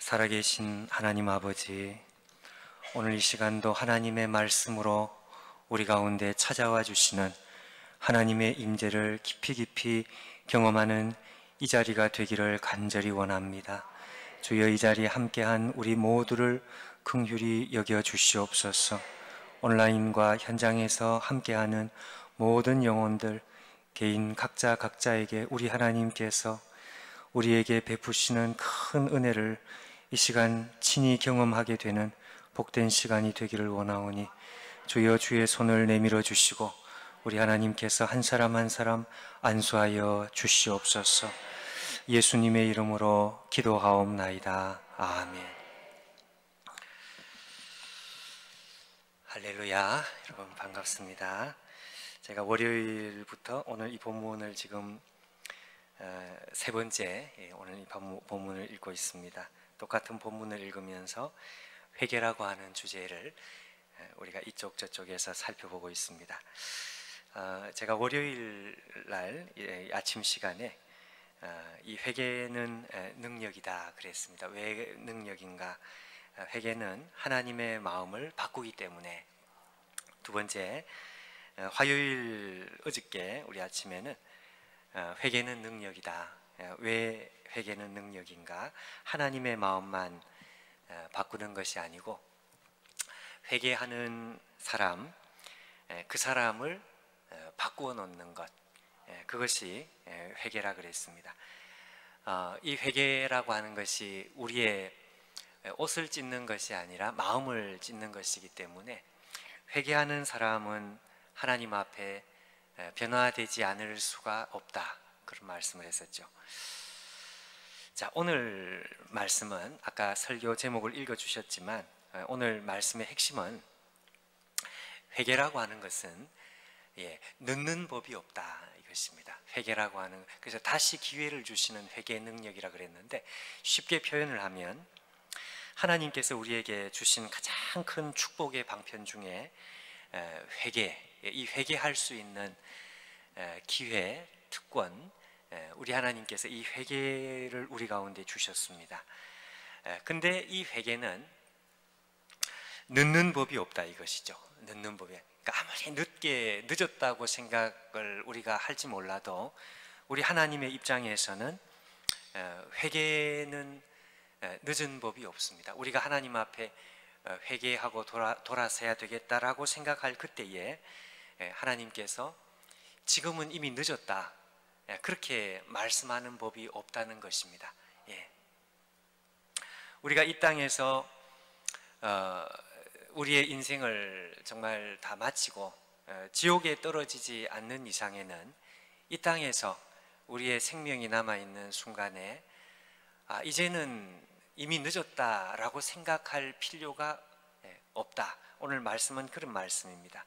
살아계신 하나님 아버지, 오늘 이 시간도 하나님의 말씀으로 우리 가운데 찾아와 주시는 하나님의 임재를 깊이 깊이 경험하는 이 자리가 되기를 간절히 원합니다. 주여 이 자리에 함께한 우리 모두를 긍휼히 여겨 주시옵소서. 온라인과 현장에서 함께하는 모든 영혼들 개인 각자 각자에게 우리 하나님께서 우리에게 베푸시는 큰 은혜를 이 시간 친히 경험하게 되는 복된 시간이 되기를 원하오니 주여 주의 손을 내밀어 주시고 우리 하나님께서 한 사람 한 사람 안수하여 주시옵소서. 예수님의 이름으로 기도하옵나이다. 아멘. 할렐루야. 여러분 반갑습니다. 제가 월요일부터 오늘 이 본문을 지금 어, 세 번째 예, 오늘 이 본문을 읽고 있습니다. 똑같은 본문을 읽으면서 회개라고 하는 주제를 우리가 이쪽 저쪽에서 살펴보고 있습니다. 어, 제가 월요일 날 아침 시간에 어, 이 회개는 능력이다 그랬습니다. 왜 능력인가? 어, 회개는 하나님의 마음을 바꾸기 때문에 두 번째 화요일 어저께 우리 아침에는 회개는 능력이다. 왜 회개는 능력인가? 하나님의 마음만 바꾸는 것이 아니고 회개하는 사람 그 사람을 바꾸어 놓는 것 그것이 회개라 그랬습니다. 어, 이 회개라고 하는 것이 우리의 옷을 찢는 것이 아니라 마음을 찢는 것이기 때문에 회개하는 사람은 하나님 앞에 변화되지 않을 수가 없다 그런 말씀을 했었죠. 자 오늘 말씀은 아까 설교 제목을 읽어 주셨지만 오늘 말씀의 핵심은 회개라고 하는 것은 예, 늦는 법이 없다 이것입니다. 회개라고 하는 그래서 다시 기회를 주시는 회개 능력이라 그랬는데 쉽게 표현을 하면 하나님께서 우리에게 주신 가장 큰 축복의 방편 중에 회개, 이 회개할 수 있는 기회, 특권, 우리 하나님께서 이 회개를 우리 가운데 주셨습니다. 근데 이 회개는 늦는 법이 없다 이것이죠. 늦는 법이. 그러니까 아무리 늦게 늦었다고 생각을 우리가 할지 몰라도 우리 하나님의 입장에서는 회개는 늦은 법이 없습니다. 우리가 하나님 앞에 회개하고 돌아, 돌아서야 되겠다라고 생각할 그때에 하나님께서 지금은 이미 늦었다. 그렇게 말씀하는 법이 없다는 것입니다. 예. 우리가 이 땅에서 어, 우리의 인생을 정말 다 마치고 어, 지옥에 떨어지지 않는 이상에는 이 땅에서 우리의 생명이 남아 있는 순간에 아, 이제는 이미 늦었다라고 생각할 필요가 예, 없다. 오늘 말씀은 그런 말씀입니다.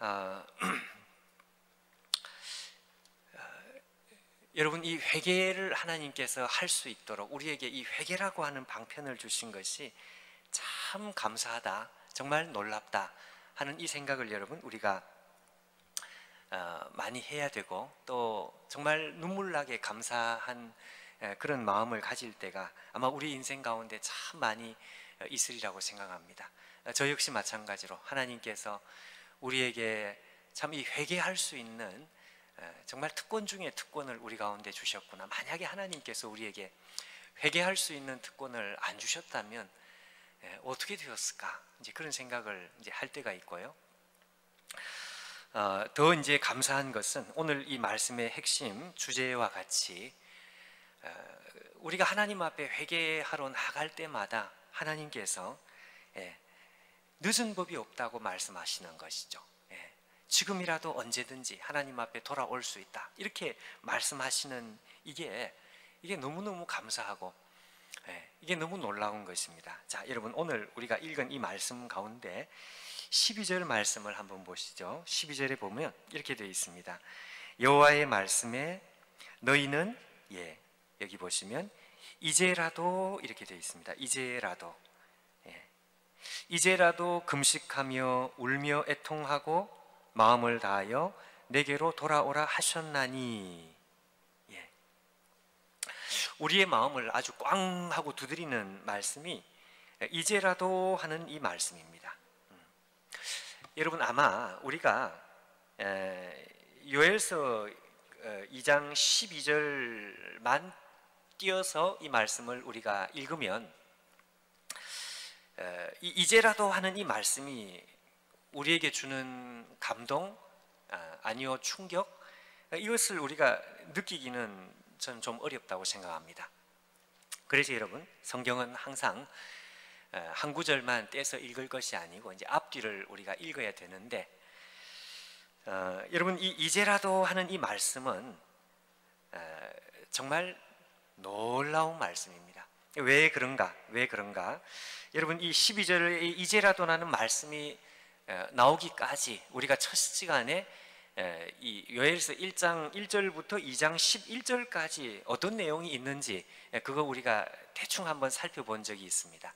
아, 여러분 이 회개를 하나님께서 할 수 있도록 우리에게 이 회개라고 하는 방편을 주신 것이 참 감사하다, 정말 놀랍다 하는 이 생각을 여러분 우리가 어, 많이 해야 되고 또 정말 눈물나게 감사한 그런 마음을 가질 때가 아마 우리 인생 가운데 참 많이 어, 있으리라고 생각합니다. 어, 저 역시 마찬가지로 하나님께서 우리에게 참 이 회개할 수 있는 정말 특권 중에 특권을 우리 가운데 주셨구나. 만약에 하나님께서 우리에게 회개할 수 있는 특권을 안 주셨다면 어떻게 되었을까? 이제 그런 생각을 이제 할 때가 있고요. 어, 더 이제 감사한 것은 오늘 이 말씀의 핵심 주제와 같이 어, 우리가 하나님 앞에 회개하러 나갈 때마다 하나님께서 예, 늦은 법이 없다고 말씀하시는 것이죠. 지금이라도 언제든지 하나님 앞에 돌아올 수 있다. 이렇게 말씀하시는 이게 이게 너무너무 감사하고 예, 이게 너무 놀라운 것입니다. 자, 여러분 오늘 우리가 읽은 이 말씀 가운데 12절 말씀을 한번 보시죠. 12절에 보면 이렇게 되어 있습니다. 여호와의 말씀에 너희는 예, 여기 보시면 이제라도 이렇게 되어 있습니다. 이제라도 예. 이제라도 금식하며 울며 애통하고 마음을 다하여 내게로 돌아오라 하셨나니 예. 우리의 마음을 아주 꽝 하고 두드리는 말씀이 이제라도 하는 이 말씀입니다. 음. 여러분 아마 우리가 요엘서 2장 어, 12절만 띄어서 이 말씀을 우리가 읽으면 이제라도 하는 이 말씀이 우리에게 주는 감동 아, 아니요 충격 이것을 우리가 느끼기는 저는 좀 어렵다고 생각합니다. 그래서 여러분 성경은 항상 한 구절만 떼서 읽을 것이 아니고 이제 앞뒤를 우리가 읽어야 되는데 어, 여러분 이 이제라도 하는 이 말씀은 어, 정말 놀라운 말씀입니다. 왜 그런가? 왜 그런가? 여러분 이 12절의 이제라도 라는 말씀이 어, 나오기까지 우리가 첫 시간에 이 요엘서 1장 1절부터 2장 11절까지 어떤 내용이 있는지 그거 우리가 대충 한번 살펴본 적이 있습니다.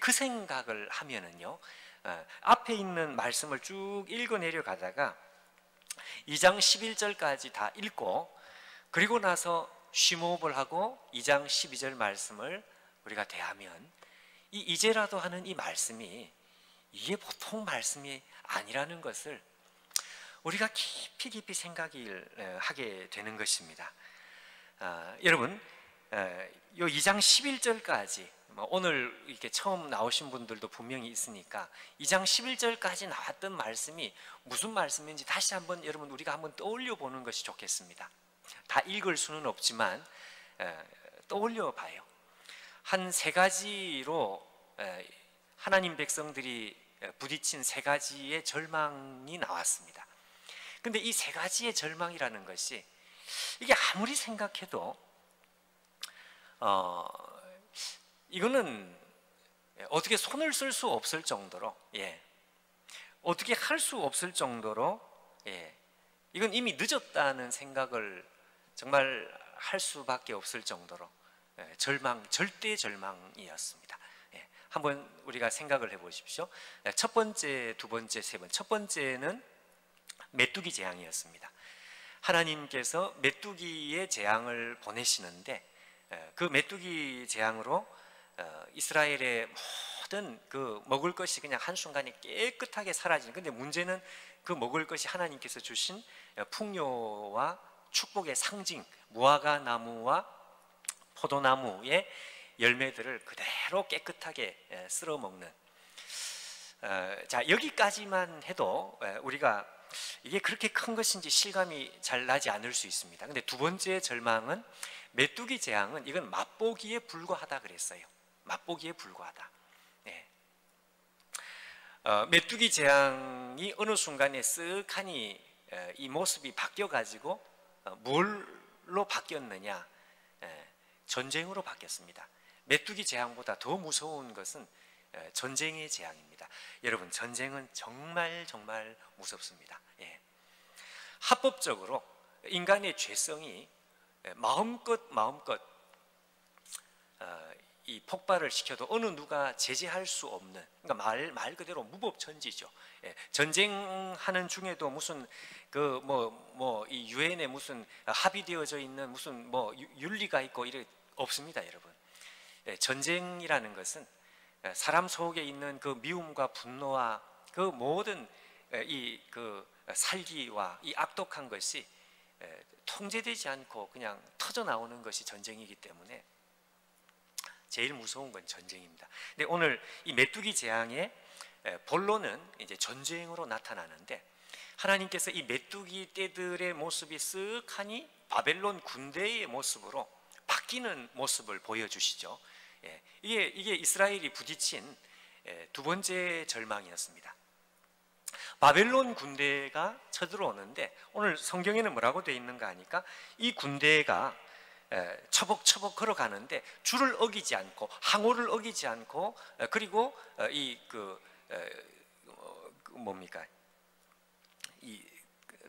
그 생각을 하면은요 어, 앞에 있는 말씀을 쭉 읽어 내려가다가 2장 11절까지 다 읽고 그리고 나서 쉬호흡을 하고 2장 12절 말씀을 우리가 대하면 이 이제라도 하는 이 말씀이 이게 보통 말씀이 아니라는 것을 우리가 깊이 깊이 생각을 하게 되는 것입니다. 아, 여러분, 요 2장 11절까지 뭐 오늘 이렇게 처음 나오신 분들도 분명히 있으니까 2장 11절까지 나왔던 말씀이 무슨 말씀인지 다시 한번 여러분 우리가 한번 떠올려 보는 것이 좋겠습니다. 다 읽을 수는 없지만 떠올려 봐요. 한 세 가지로 하나님 백성들이 부딪힌 세 가지의 절망이 나왔습니다. 근데 이 세 가지의 절망이라는 것이 이게 아무리 생각해도 어 이거는 어떻게 손을 쓸 수 없을 정도로 예. 어떻게 할 수 없을 정도로 예. 이건 이미 늦었다는 생각을 정말 할 수밖에 없을 정도로 예. 절망 절대 절망이었습니다. 예. 한번 우리가 생각을 해보십시오. 예, 첫 번째, 두 번째, 세 번. 첫 번째는 메뚜기 재앙이었습니다. 하나님께서 메뚜기의 재앙을 보내시는데 그 메뚜기 재앙으로 어, 이스라엘의 모든 그 먹을 것이 그냥 한순간에 깨끗하게 사라지는 근데 문제는 그 먹을 것이 하나님께서 주신 풍요와 축복의 상징 무화과 나무와 포도나무의 열매들을 그대로 깨끗하게 쓸어 먹는 어, 자 여기까지만 해도 우리가 이게 그렇게 큰 것인지 실감이 잘 나지 않을 수 있습니다. 근데 두 번째 절망은 메뚜기 재앙은 이건 맛보기에 불과하다 그랬어요. 맛보기에 불과하다. 네. 어, 메뚜기 재앙이 어느 순간에 쓱하니 어, 이 모습이 바뀌어 가지고 어, 뭘로 바뀌었느냐? 에, 전쟁으로 바뀌었습니다. 메뚜기 재앙보다 더 무서운 것은 에, 전쟁의 재앙입니다. 여러분 전쟁은 정말 정말 무섭습니다. 예. 합법적으로 인간의 죄성이 마음껏 마음껏 어, 이 폭발을 시켜도 어느 누가 제재할 수 없는 그러니까 말, 말 그대로 무법천지죠. 예, 전쟁하는 중에도 무슨 그 뭐 뭐 이 유엔에 무슨 합의되어져 있는 무슨 뭐 윤리가 있고 이래 없습니다, 여러분. 예, 전쟁이라는 것은 사람 속에 있는 그 미움과 분노와 그 모든 이 그 살기와 이 악독한 것이 통제되지 않고 그냥 터져 나오는 것이 전쟁이기 때문에 제일 무서운 건 전쟁입니다. 근데 오늘 이 메뚜기 재앙의 본론은 이제 전쟁으로 나타나는데 하나님께서 이 메뚜기 떼들의 모습이 쓱하니 바벨론 군대의 모습으로 바뀌는 모습을 보여주시죠. 예, 이게 이게 이스라엘이 부딪힌 두 번째 절망이었습니다. 바벨론 군대가 쳐들어오는데 오늘 성경에는 뭐라고 되어 있는가 하니까 이 군대가 처벅처벅 걸어가는데 줄을 어기지 않고 항호를 어기지 않고 그리고 어, 이그 어, 그 뭡니까 이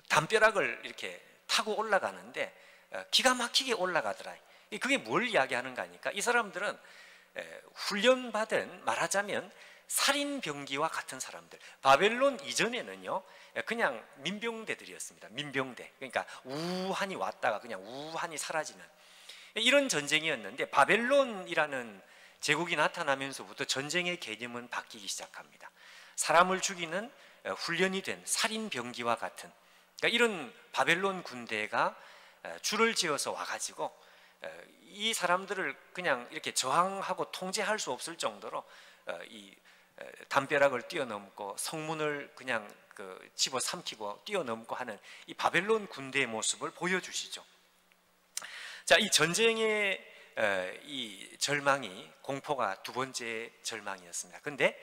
담벼락을 이렇게 타고 올라가는데 어, 기가 막히게 올라가더라. 그게 뭘 이야기하는가 하니까 이 사람들은 훈련받은 말하자면 살인병기와 같은 사람들. 바벨론 이전에는요, 그냥 민병대들이었습니다. 민병대. 그러니까 우한이 왔다가 그냥 우한이 사라지는 이런 전쟁이었는데 바벨론이라는 제국이 나타나면서부터 전쟁의 개념은 바뀌기 시작합니다. 사람을 죽이는 어, 훈련이 된 살인 병기와 같은 그러니까 이런 바벨론 군대가 어, 줄을 지어서 와가지고 어, 이 사람들을 그냥 이렇게 저항하고 통제할 수 없을 정도로 이 담벼락을 뛰어넘고 성문을 그냥 그 집어 삼키고 뛰어넘고 하는 이 바벨론 군대의 모습을 보여주시죠. 자, 이 전쟁의 이 절망이 공포가 두 번째 절망이었습니다. 근데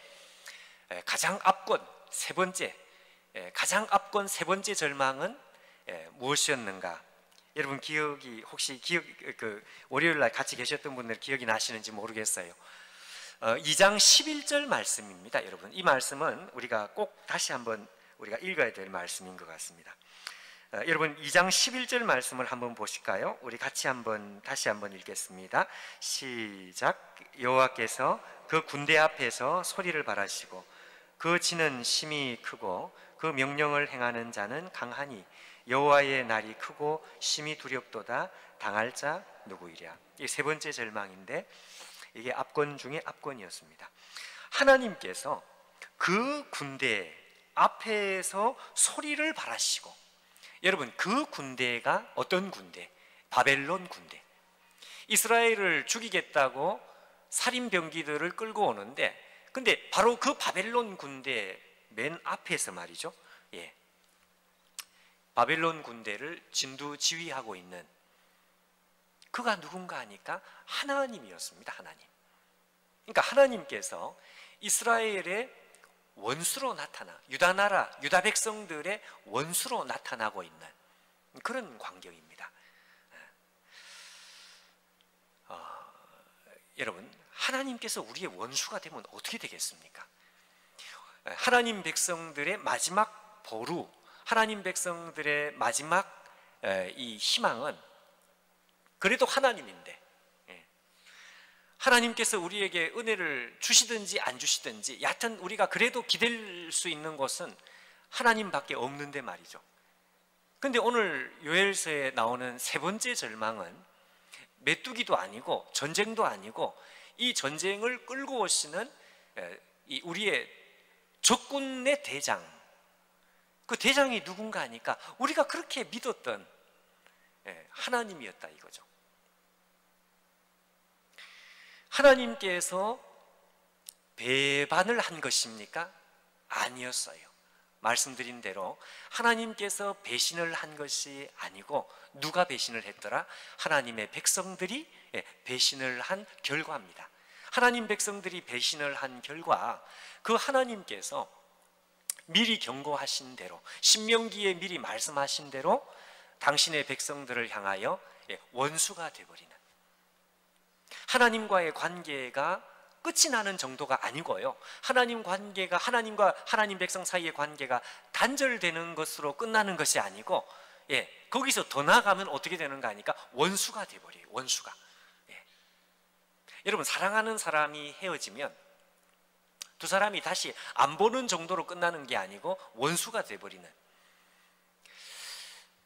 가장 앞권 세 번째 가장 앞권 세 번째 절망은 무엇이었는가? 여러분 기억이 혹시 기억 그 월요일 날 같이 계셨던 분들 기억이 나시는지 모르겠어요. 2장 어, 11절 말씀입니다, 여러분. 이 말씀은 우리가 꼭 다시 한번 우리가 읽어야 될 말씀인 것 같습니다. 어, 여러분 2장 11절 말씀을 한번 보실까요? 우리 같이 한번 다시 한번 읽겠습니다. 시작. 여호와께서 그 군대 앞에서 소리를 발하시고 그 지는 심이 크고 그 명령을 행하는 자는 강하니 여호와의 날이 크고 심이 두렵도다 당할 자 누구이랴. 이 세 번째 절망인데 이게 압권 중에 압권이었습니다. 하나님께서 그 군대 앞에서 소리를 발하시고 여러분 그 군대가 어떤 군대? 바벨론 군대. 이스라엘을 죽이겠다고 살인 병기들을 끌고 오는데 근데 바로 그 바벨론 군대 맨 앞에서 말이죠. 예. 바벨론 군대를 진두 지휘하고 있는 그가 누군가 하니까 하나님이었습니다. 하나님. 그러니까 하나님께서 이스라엘의 원수로 나타나 유다 나라 유다 백성들의 원수로 나타나고 있는 그런 광경입니다. 어, 여러분 하나님께서 우리의 원수가 되면 어떻게 되겠습니까? 하나님 백성들의 마지막 보루, 하나님 백성들의 마지막 이 희망은 그래도 하나님인데 예. 하나님께서 우리에게 은혜를 주시든지 안 주시든지 여하튼 우리가 그래도 기댈 수 있는 것은 하나님밖에 없는데 말이죠. 근데 오늘 요엘서에 나오는 세 번째 절망은 메뚜기도 아니고 전쟁도 아니고 이 전쟁을 끌고 오시는 우리의 적군의 대장 그 대장이 누군가 하니까 우리가 그렇게 믿었던 하나님이었다 이거죠. 하나님께서 배반을 한 것입니까? 아니었어요. 말씀드린 대로 하나님께서 배신을 한 것이 아니고 누가 배신을 했더라? 하나님의 백성들이 예, 배신을 한 결과입니다. 하나님 백성들이 배신을 한 결과 그 하나님께서 미리 경고하신 대로 신명기에 미리 말씀하신 대로 당신의 백성들을 향하여 예, 원수가 되버리는 하나님과의 관계가 끝이 나는 정도가 아니고요. 하나님 관계가 하나님과 하나님 백성 사이의 관계가 단절되는 것으로 끝나는 것이 아니고 예, 거기서 더 나아가면 어떻게 되는가 하니까 원수가 돼 버려요. 원수가. 예. 여러분 사랑하는 사람이 헤어지면 두 사람이 다시 안 보는 정도로 끝나는 게 아니고 원수가 돼 버리는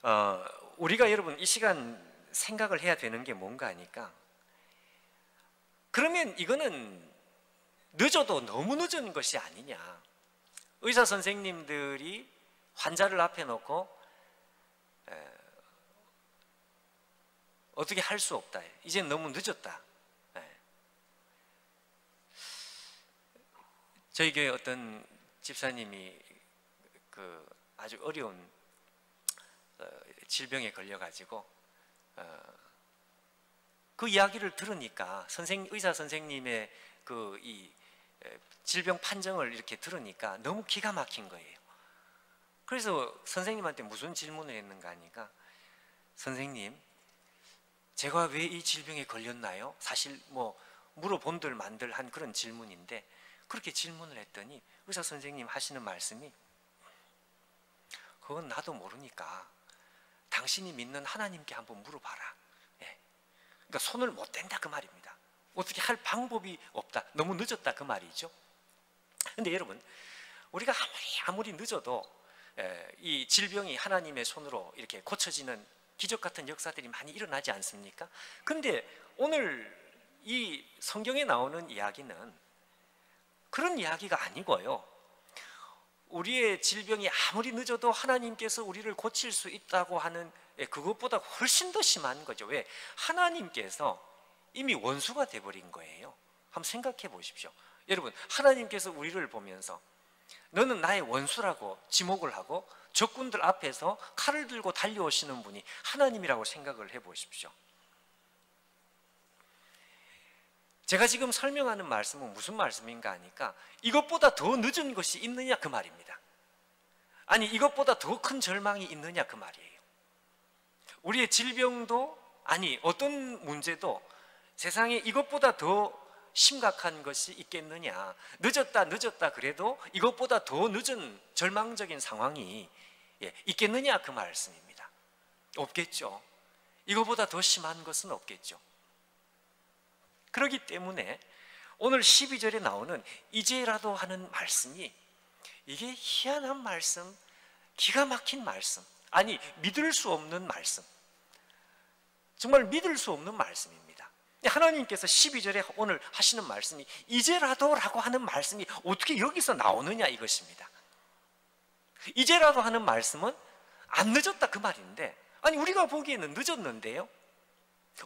어, 우리가 여러분 이 시간 생각을 해야 되는 게 뭔가 하니까 그러면 이거는 늦어도 너무 늦은 것이 아니냐. 의사 선생님들이 환자를 앞에 놓고 에, 어떻게 할 수 없다. 이제 너무 늦었다. 에. 저희 교회 어떤 집사님이 그 아주 어려운 어, 질병에 걸려가지고 어, 그 이야기를 들으니까 선생 의사 선생님의 그 이 질병 판정을 이렇게 들으니까 너무 기가 막힌 거예요. 그래서 선생님한테 무슨 질문을 했는가 하니까 선생님 제가 왜 이 질병에 걸렸나요? 사실 뭐 물어본들 만들 한 그런 질문인데 그렇게 질문을 했더니 의사 선생님 하시는 말씀이 그건 나도 모르니까 당신이 믿는 하나님께 한번 물어봐라. 그러니까 손을 못 댄다 그 말입니다. 어떻게 할 방법이 없다. 너무 늦었다 그 말이죠. 근데 여러분, 우리가 아무리 아무리 늦어도 이 질병이 하나님의 손으로 이렇게 고쳐지는 기적 같은 역사들이 많이 일어나지 않습니까? 근데 오늘 이 성경에 나오는 이야기는 그런 이야기가 아니고요. 우리의 질병이 아무리 늦어도 하나님께서 우리를 고칠 수 있다고 하는 예, 그것보다 훨씬 더 심한 거죠. 왜? 하나님께서 이미 원수가 돼버린 거예요. 한번 생각해 보십시오. 여러분, 하나님께서 우리를 보면서 너는 나의 원수라고 지목을 하고 적군들 앞에서 칼을 들고 달려오시는 분이 하나님이라고 생각을 해 보십시오. 제가 지금 설명하는 말씀은 무슨 말씀인가 하니까 이것보다 더 늦은 것이 있느냐 그 말입니다. 아니 이것보다 더 큰 절망이 있느냐 그 말이에요. 우리의 질병도 아니 어떤 문제도 세상에 이것보다 더 심각한 것이 있겠느냐. 늦었다 늦었다 그래도 이것보다 더 늦은 절망적인 상황이 예, 있겠느냐 그 말씀입니다. 없겠죠. 이거보다 더 심한 것은 없겠죠. 그렇기 때문에 오늘 12절에 나오는 이제라도 하는 말씀이 이게 희한한 말씀, 기가 막힌 말씀, 아니 믿을 수 없는 말씀, 정말 믿을 수 없는 말씀입니다. 하나님께서 12절에 오늘 하시는 말씀이 이제라도라고 하는 말씀이 어떻게 여기서 나오느냐 이것입니다. 이제라도 하는 말씀은 안 늦었다 그 말인데 아니 우리가 보기에는 늦었는데요.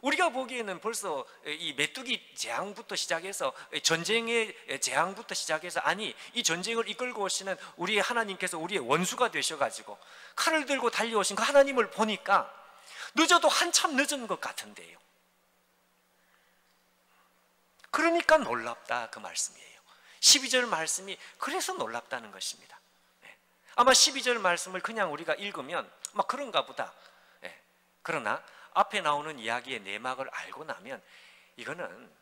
우리가 보기에는 벌써 이 메뚜기 재앙부터 시작해서 전쟁의 재앙부터 시작해서 아니 이 전쟁을 이끌고 오시는 우리의 하나님께서 우리의 원수가 되셔가지고 칼을 들고 달려오신 그 하나님을 보니까 늦어도 한참 늦은 것 같은데요. 그러니까 놀랍다 그 말씀이에요. 12절 말씀이 그래서 놀랍다는 것입니다. 네. 아마 12절 말씀을 그냥 우리가 읽으면 막 그런가 보다. 네. 그러나 앞에 나오는 이야기의 내막을 알고 나면 이거는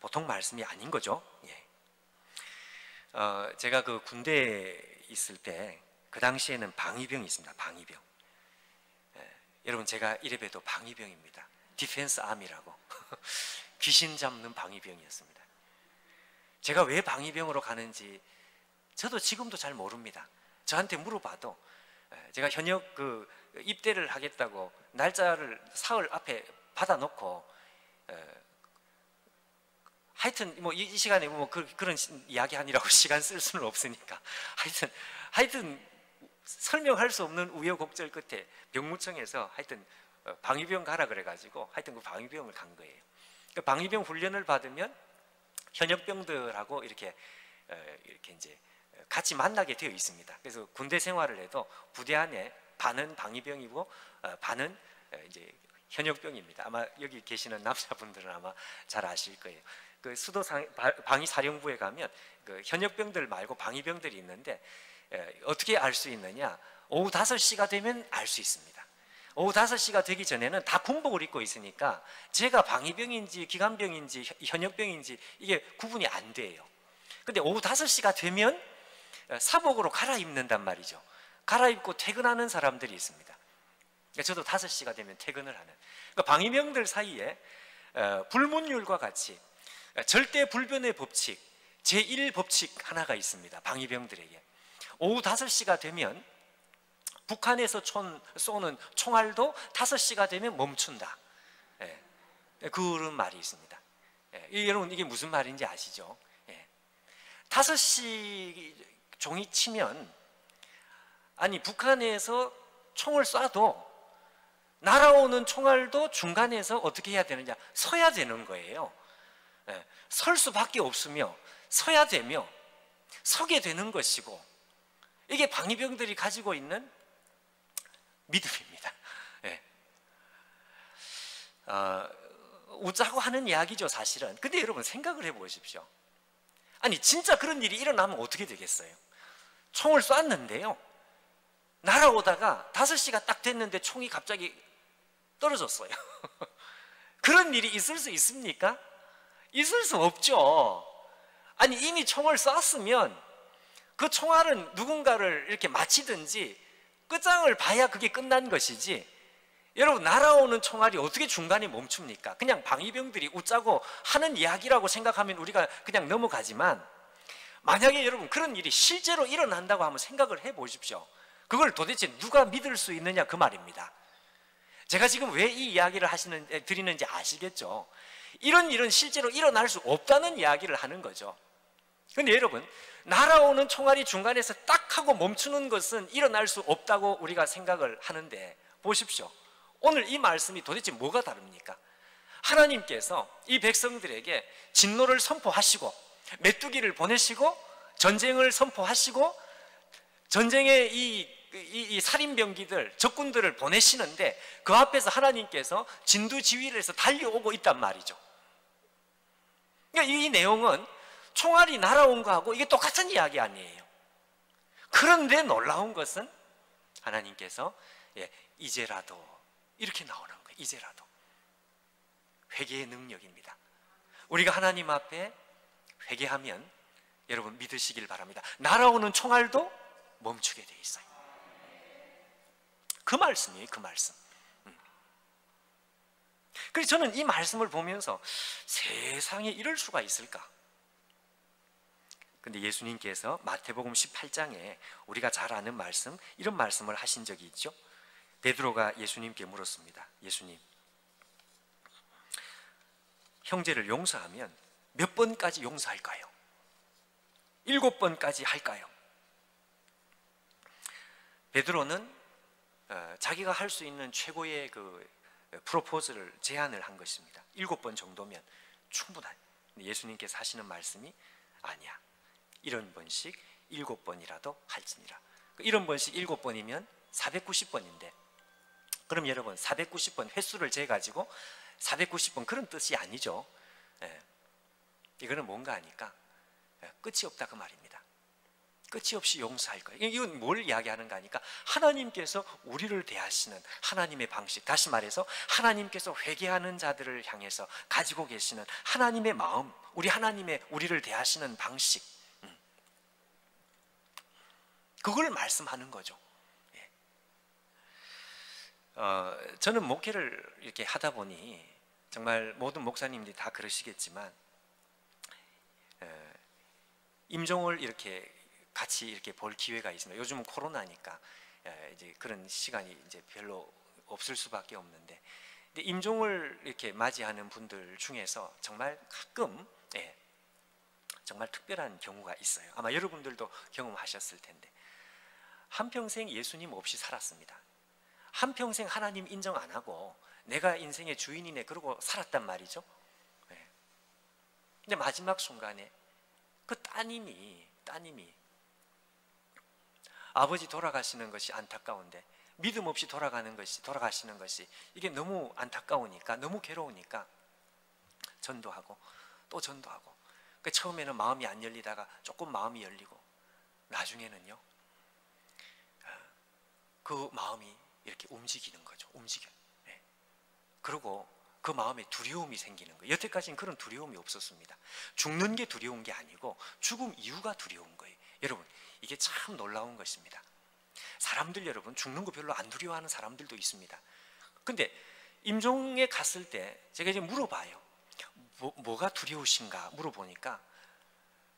보통 말씀이 아닌 거죠. 예. 어, 제가 그 군대에 있을 때 그 당시에는 방위병이 있습니다. 방위병. 예. 여러분 제가 이래봬도 방위병입니다. defense army라고 귀신 잡는 방위병이었습니다. 제가 왜 방위병으로 가는지 저도 지금도 잘 모릅니다. 저한테 물어봐도 예, 제가 현역 그 입대를 하겠다고 날짜를 사흘 앞에 받아놓고 하여튼 뭐 이 시간에 뭐 그, 런 이야기 하니라고 시간 쓸 수는 없으니까 하여튼 하여튼 설명할 수 없는 우여곡절 끝에 병무청에서 하여튼 어, 방위병 가라 그래가지고 하여튼 그 방위병을 간 거예요. 그 방위병 훈련을 받으면 현역병들하고 이렇게 이렇게 이제 같이 만나게 되어 있습니다. 그래서 군대 생활을 해도 부대 안에 반은 방위병이고 어, 반은 어, 이제 현역병입니다. 아마 여기 계시는 남자분들은 아마 잘 아실 거예요. 그 수도 방위 사령부에 가면 그 현역병들 말고 방위병들이 있는데 어떻게 알 수 있느냐? 오후 5시가 되면 알 수 있습니다. 오후 5시가 되기 전에는 다 군복을 입고 있으니까 제가 방위병인지 기관병인지 현역병인지 이게 구분이 안 돼요. 근데 오후 5시가 되면 어, 사복으로 갈아입는단 말이죠. 갈아입고 퇴근하는 사람들이 있습니다. 그러니까 저도 5시가 되면 퇴근을 하는. 그러니까 방위명들 사이에 어, 불문율과 같이 어, 절대 불변의 법칙, 제1법칙 하나가 있습니다. 방위병들에게. 오후 5시가 되면 북한에서 촌, 쏘는 총알도 5시가 되면 멈춘다. 예. 그런 말이 있습니다. 예. 여러분 이게 무슨 말인지 아시죠? 예. 5시 종이 치면 아니 북한에서 총을 쏴도 날아오는 총알도 중간에서 어떻게 해야 되느냐 서야 되는 거예요. 네, 설 수밖에 없으며 서야 되며 서게 되는 것이고 이게 방위병들이 가지고 있는 믿음입니다. 네. 어, 웃자고 하는 이야기죠 사실은. 근데 여러분 생각을 해보십시오. 아니 진짜 그런 일이 일어나면 어떻게 되겠어요? 총을 쐈는데요. 날아오다가 5시가 딱 됐는데 총이 갑자기 떨어졌어요. 그런 일이 있을 수 있습니까? 있을 수 없죠. 아니, 이미 총을 쐈으면 그 총알은 누군가를 이렇게 맞히든지 끝장을 봐야 그게 끝난 것이지. 여러분, 날아오는 총알이 어떻게 중간에 멈춥니까? 그냥 방위병들이 웃자고 하는 이야기라고 생각하면 우리가 그냥 넘어가지만 만약에 여러분 그런 일이 실제로 일어난다고 한번 생각을 해 보십시오. 그걸 도대체 누가 믿을 수 있느냐 그 말입니다. 제가 지금 왜 이 이야기를 하시는 드리는지 아시겠죠? 이런 일은 실제로 일어날 수 없다는 이야기를 하는 거죠. 근데 여러분, 날아오는 총알이 중간에서 딱 하고 멈추는 것은 일어날 수 없다고 우리가 생각을 하는데 보십시오. 오늘 이 말씀이 도대체 뭐가 다릅니까? 하나님께서 이 백성들에게 진노를 선포하시고 메뚜기를 보내시고 전쟁을 선포하시고 전쟁의 이, 이, 이 살인병기들 적군들을 보내시는데 그 앞에서 하나님께서 진두지휘를 해서 달려오고 있단 말이죠. 그러니까 이 내용은 총알이 날아온 거하고 이게 똑같은 이야기 아니에요. 그런데 놀라운 것은 하나님께서 예, 이제라도 이렇게 나오는 거예요. 이제라도 회개의 능력입니다. 우리가 하나님 앞에 회개하면 여러분 믿으시길 바랍니다. 날아오는 총알도 멈추게 돼 있어요. 그 말씀이에요. 그 말씀. 음. 그래서 저는 이 말씀을 보면서 세상에 이럴 수가 있을까? 근데 예수님께서 마태복음 18장에 우리가 잘 아는 말씀, 이런 말씀을 하신 적이 있죠. 베드로가 예수님께 물었습니다. 예수님, 형제를 용서하면 몇 번까지 용서할까요? 일곱 번까지 할까요? 베드로는 어, 자기가 할 수 있는 최고의 그 프로포즈를 제안을 한 것입니다. 일곱 번 정도면 충분한. 예수님께서 하시는 말씀이 아니야. 이런 번씩 일곱 번이라도 할지니라. 이런 번씩 일곱 번이면 490번인데 그럼 여러분 490번 횟수를 재 가지고 490번 그런 뜻이 아니죠. 예. 이거는 뭔가 하니까 예, 끝이 없다 그 말입니다. 끝이 없이 용서할 거예요. 이건 뭘 이야기하는가 하니까 하나님께서 우리를 대하시는 하나님의 방식, 다시 말해서 하나님께서 회개하는 자들을 향해서 가지고 계시는 하나님의 마음, 우리 하나님의 우리를 대하시는 방식, 음. 그걸 말씀하는 거죠. 예. 어, 저는 목회를 이렇게 하다 보니 정말 모든 목사님들이 다 그러시겠지만 임종을 이렇게 같이 이렇게 볼 기회가 있습니다. 요즘은 코로나니까 이제 그런 시간이 이제 별로 없을 수밖에 없는데 임종을 이렇게 맞이하는 분들 중에서 정말 가끔 예, 정말 특별한 경우가 있어요. 아마 여러분들도 경험하셨을 텐데 한 평생 예수님 없이 살았습니다. 한 평생 하나님 인정 안 하고 내가 인생의 주인이네 그러고 살았단 말이죠. 네. 근데 마지막 순간에 그 따님이 따님이 아버지 돌아가시는 것이 안타까운데 믿음 없이 돌아가는 것이 돌아가시는 것이 이게 너무 안타까우니까 너무 괴로우니까 전도하고 또 전도하고 그 처음에는 마음이 안 열리다가 조금 마음이 열리고 나중에는요 아, 그 마음이 이렇게 움직이는 거죠 움직여 그리고 그 마음에 두려움이 생기는 거예요. 여태까지는 그런 두려움이 없었습니다. 죽는 게 두려운 게 아니고 죽음 이유가 두려운 거예요. 여러분, 이게 참 놀라운 것입니다. 사람들 여러분 죽는 거 별로 안 두려워하는 사람들도 있습니다. 근데 임종에 갔을 때 제가 이제 물어봐요. 뭐, 가 두려우신가 물어보니까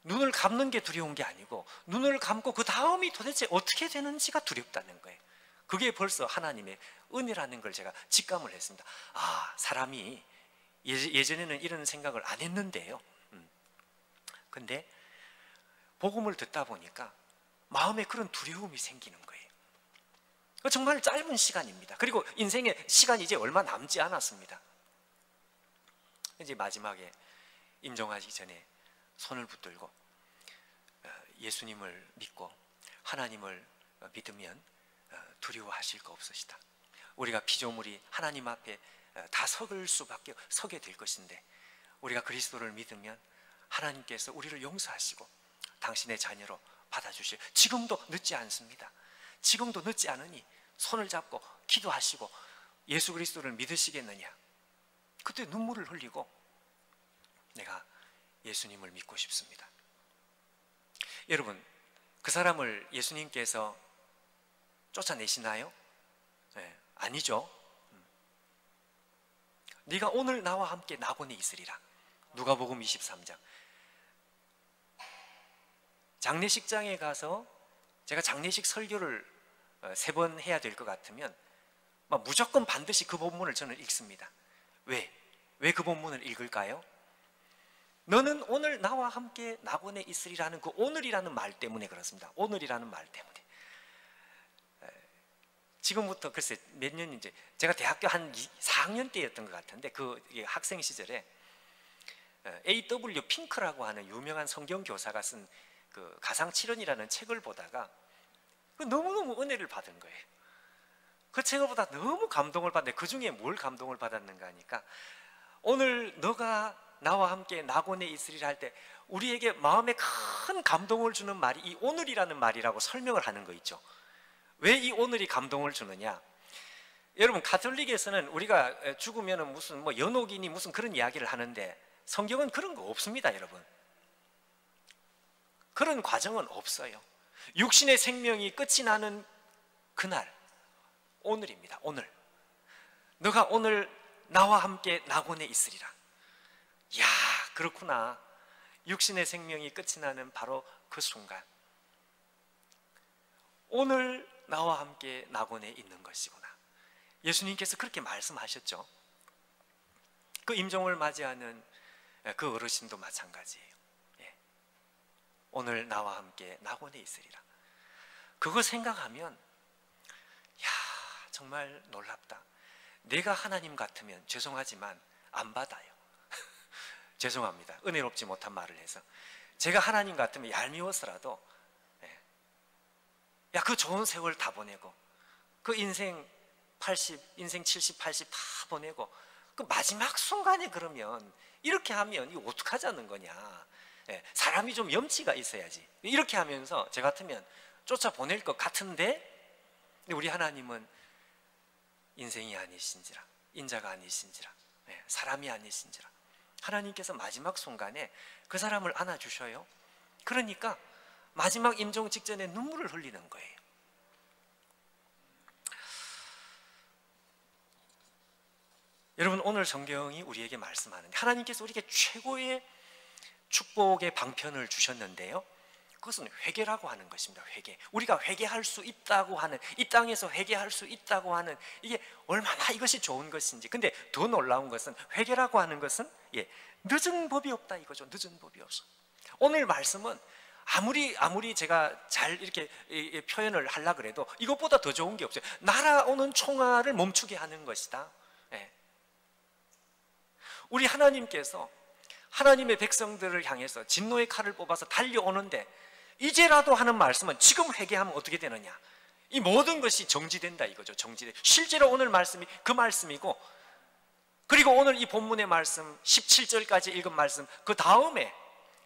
눈을 감는 게 두려운 게 아니고 눈을 감고 그 다음이 도대체 어떻게 되는지가 두렵다는 거예요. 그게 벌써 하나님의 은혜라는 걸 제가 직감을 했습니다. 아, 사람이 예전에는 이런 생각을 안 했는데요. 음. 근데 복음을 듣다 보니까 마음에 그런 두려움이 생기는 거예요. 정말 짧은 시간입니다. 그리고 인생의 시간이 이제 얼마 남지 않았습니다. 이제 마지막에 임종하기 전에 손을 붙들고 어, 예수님을 믿고 하나님을 믿으면 어, 두려워하실 거 없으시다. 우리가 피조물이 하나님 앞에 어, 다 서글 수밖에 서게 될 것인데 우리가 그리스도를 믿으면 하나님께서 우리를 용서하시고 당신의 자녀로 받아주실 지금도 늦지 않습니다. 지금도 늦지 않으니 손을 잡고 기도하시고 예수 그리스도를 믿으시겠느냐? 그때 눈물을 흘리고 내가 예수님을 믿고 싶습니다. 여러분, 그 사람을 예수님께서 쫓아내시나요? 네, 아니죠. 음. 네가 오늘 나와 함께 낙원에 있으리라. 누가복음 23장. 장례식장에 가서 제가 장례식 설교를 어, 세번 해야 될 것 같으면 막 무조건 반드시 그 본문을 저는 읽습니다. 왜? 왜 그 본문을 읽을까요? 너는 오늘 나와 함께 낙원에 있으리라는 그 오늘이라는 말 때문에 그렇습니다. 오늘이라는 말 때문에. 지금부터 글쎄 몇 년인지 제가 대학교 한 4학년 때였던 것 같은데 그 학생 시절에 A.W. 핑크라고 하는 유명한 성경 교사가 쓴 그 가상칠언이라는 책을 보다가 그 너무너무 은혜를 받은 거예요. 그 책을 보다 너무 감동을 받는데 그 중에 뭘 감동을 받았는가 하니까 오늘 너가 나와 함께 낙원에 있으리라 할 때 우리에게 마음에 큰 감동을 주는 말이 이 오늘이라는 말이라고 설명을 하는 거 있죠. 왜 이 오늘이 감동을 주느냐? 여러분 가톨릭에서는 우리가 죽으면 무슨 뭐 연옥이니 무슨 그런 이야기를 하는데 성경은 그런 거 없습니다, 여러분. 그런 과정은 없어요. 육신의 생명이 끝이 나는 그날, 오늘입니다. 오늘. 너가 오늘 나와 함께 낙원에 있으리라. 야, 그렇구나. 육신의 생명이 끝이 나는 바로 그 순간. 오늘 나와 함께 낙원에 있는 것이구나. 예수님께서 그렇게 말씀하셨죠. 그 임종을 맞이하는 그 어르신도 마찬가지예요. 예. 오늘 나와 함께 낙원에 있으리라. 그거 생각하면, 야, 정말 놀랍다. 내가 하나님 같으면 죄송하지만 안 받아요. 죄송합니다. 은혜롭지 못한 말을 해서. 제가 하나님 같으면 얄미워서라도, 예. 야, 그 좋은 세월 다 보내고, 그 인생 80, 인생 70, 80 다 보내고, 그 마지막 순간에 그러면 이렇게 하면 이거 어떡하자는 거냐. 예. 사람이 좀 염치가 있어야지. 이렇게 하면서 제 같으면 쫓아 보낼 것 같은데, 우리 하나님은 인생이 아니신지라, 인자가 아니신지라, 예. 사람이 아니신지라. 하나님께서 마지막 순간에 그 사람을 안아 주셔요. 그러니까 마지막 임종 직전에 눈물을 흘리는 거예요. 여러분 오늘 성경이 우리에게 말씀하는 하나님께서 우리에게 최고의 축복의 방편을 주셨는데요. 그것은 회개라고 하는 것입니다. 회개. 우리가 회개할 수 있다고 하는 이 땅에서 회개할 수 있다고 하는 이게 얼마나 이것이 좋은 것인지. 근데 더 놀라운 것은 회개라고 하는 것은 예, 늦은 법이 없다 이거죠. 늦은 법이 없어. 오늘 말씀은 아무리 아무리 제가 잘 이렇게 표현을 하려 그래도 이것보다 더 좋은 게 없어요. 날아오는 총알을 멈추게 하는 것이다. 예. 우리 하나님께서 하나님의 백성들을 향해서 진노의 칼을 뽑아서 달려오는데 이제라도 하는 말씀은 지금 회개하면 어떻게 되느냐? 이 모든 것이 정지된다 이거죠. 정지돼. 실제로 오늘 말씀이 그 말씀이고 그리고 오늘 이 본문의 말씀 17절까지 읽은 말씀 그 다음에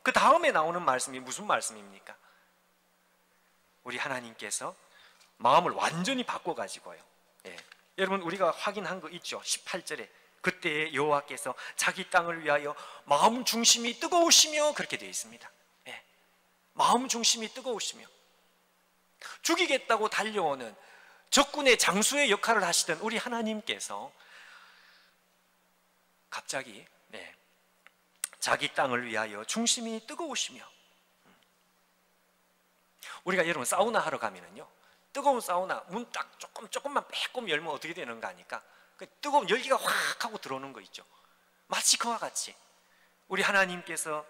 그 다음에 나오는 말씀이 무슨 말씀입니까? 우리 하나님께서 마음을 완전히 바꿔 가지고요. 예. 여러분 우리가 확인한 거 있죠. 18절에 그때 여호와께서 자기 땅을 위하여 마음 중심이 뜨거우시며 그렇게 되어 있습니다. 예. 마음 중심이 뜨거우시며 죽이겠다고 달려오는 적군의 장수의 역할을 하시던 우리 하나님께서 갑자기 네, 자기 땅을 위하여 중심이 뜨거우시며 우리가 여러분 사우나 하러 가면은요 뜨거운 사우나 문 딱 조금 조금만 빼꼼 열면 어떻게 되는가 하니까 그 뜨거운 열기가 확 하고 들어오는 거 있죠 마치 그와 같이 우리 하나님께서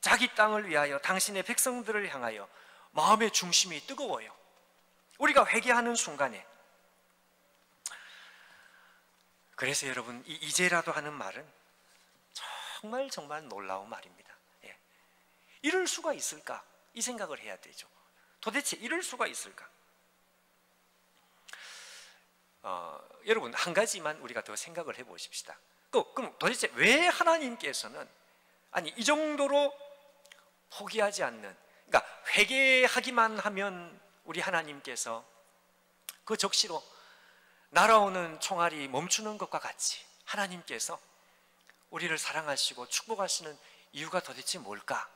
자기 땅을 위하여 당신의 백성들을 향하여 마음의 중심이 뜨거워요 우리가 회개하는 순간에 그래서 여러분 이 이제라도 하는 말은 정말 정말 놀라운 말입니다. 예. 이럴 수가 있을까? 이 생각을 해야 되죠. 도대체 이럴 수가 있을까? 어, 여러분 한 가지만 우리가 더 생각을 해보십시다. 또 그럼 도대체 왜 하나님께서는 아니 이 정도로 포기하지 않는 그러니까 회개하기만 하면 우리 하나님께서 그 적시로 날아오는 총알이 멈추는 것과 같이 하나님께서 우리를 사랑하시고 축복하시는 이유가 도대체 뭘까?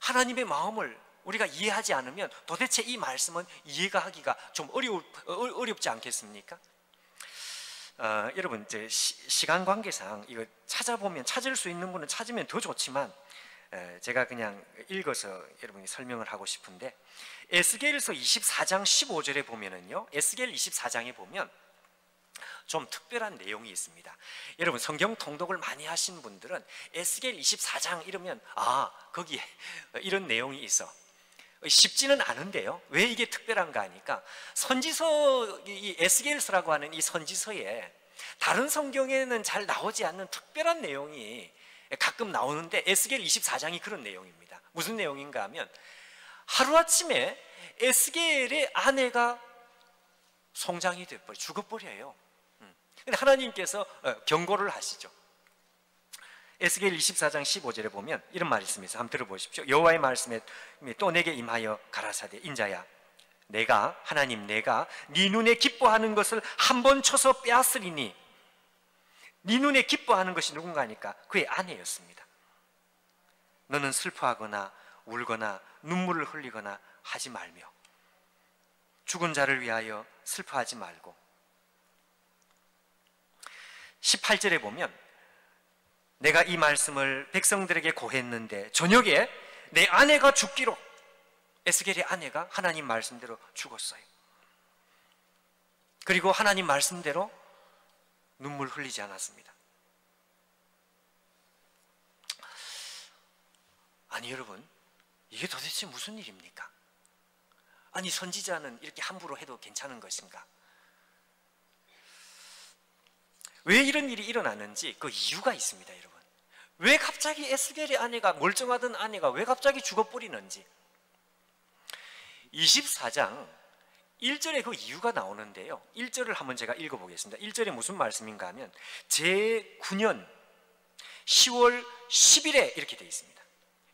하나님의 마음을 우리가 이해하지 않으면 도대체 이 말씀은 이해가 하기가 좀 어려 어렵지 않겠습니까? 어, 여러분 이제 시, 간 관계상 이거 찾아보면 찾을 수 있는 분은 찾으면 더 좋지만 에, 제가 그냥 읽어서 여러분이 설명을 하고 싶은데 에스겔서 24장 15절에 보면은요. 에스겔 24장에 보면 좀 특별한 내용이 있습니다. 여러분 성경 통독을 많이 하신 분들은 에스겔 24장 이러면 아 거기에 이런 내용이 있어 쉽지는 않은데요. 왜 이게 특별한가 하니까 선지서 이 에스겔서라고 하는 이 선지서에 다른 성경에는 잘 나오지 않는 특별한 내용이 가끔 나오는데 에스겔 24장이 그런 내용입니다. 무슨 내용인가 하면 하루아침에 에스겔의 아내가 송장이 돼버려 죽어버려요. 음. 근데 하나님께서 어, 경고를 하시죠. 에스겔 24장 15절에 보면 이런 말이 있습니다. 한번 들어보십시오. 여호와의 말씀에 또 내게 임하여 가라사대 인자야 내가 하나님 내가 네 눈에 기뻐하는 것을 한 번 쳐서 빼앗으리니 네 눈에 기뻐하는 것이 누군가 하니까 그의 아내였습니다. 너는 슬퍼하거나 울거나 눈물을 흘리거나 하지 말며 죽은 자를 위하여 슬퍼하지 말고 18절에 보면 내가 이 말씀을 백성들에게 고했는데 저녁에 내 아내가 죽기로 에스겔의 아내가 하나님 말씀대로 죽었어요. 그리고 하나님 말씀대로 눈물 흘리지 않았습니다. 아니 여러분, 이게 도대체 무슨 일입니까? 아니 선지자는 이렇게 함부로 해도 괜찮은 것인가? 왜 이런 일이 일어나는지 그 이유가 있습니다, 여러분. 왜 갑자기 에스겔의 아내가 멀쩡하던 아내가 왜 갑자기 죽어버리는지 24장 1절에 그 이유가 나오는데요. 1절을 한번 제가 읽어보겠습니다. 1절에 무슨 말씀인가 하면 제9년 10월 10일에 이렇게 되어 있습니다.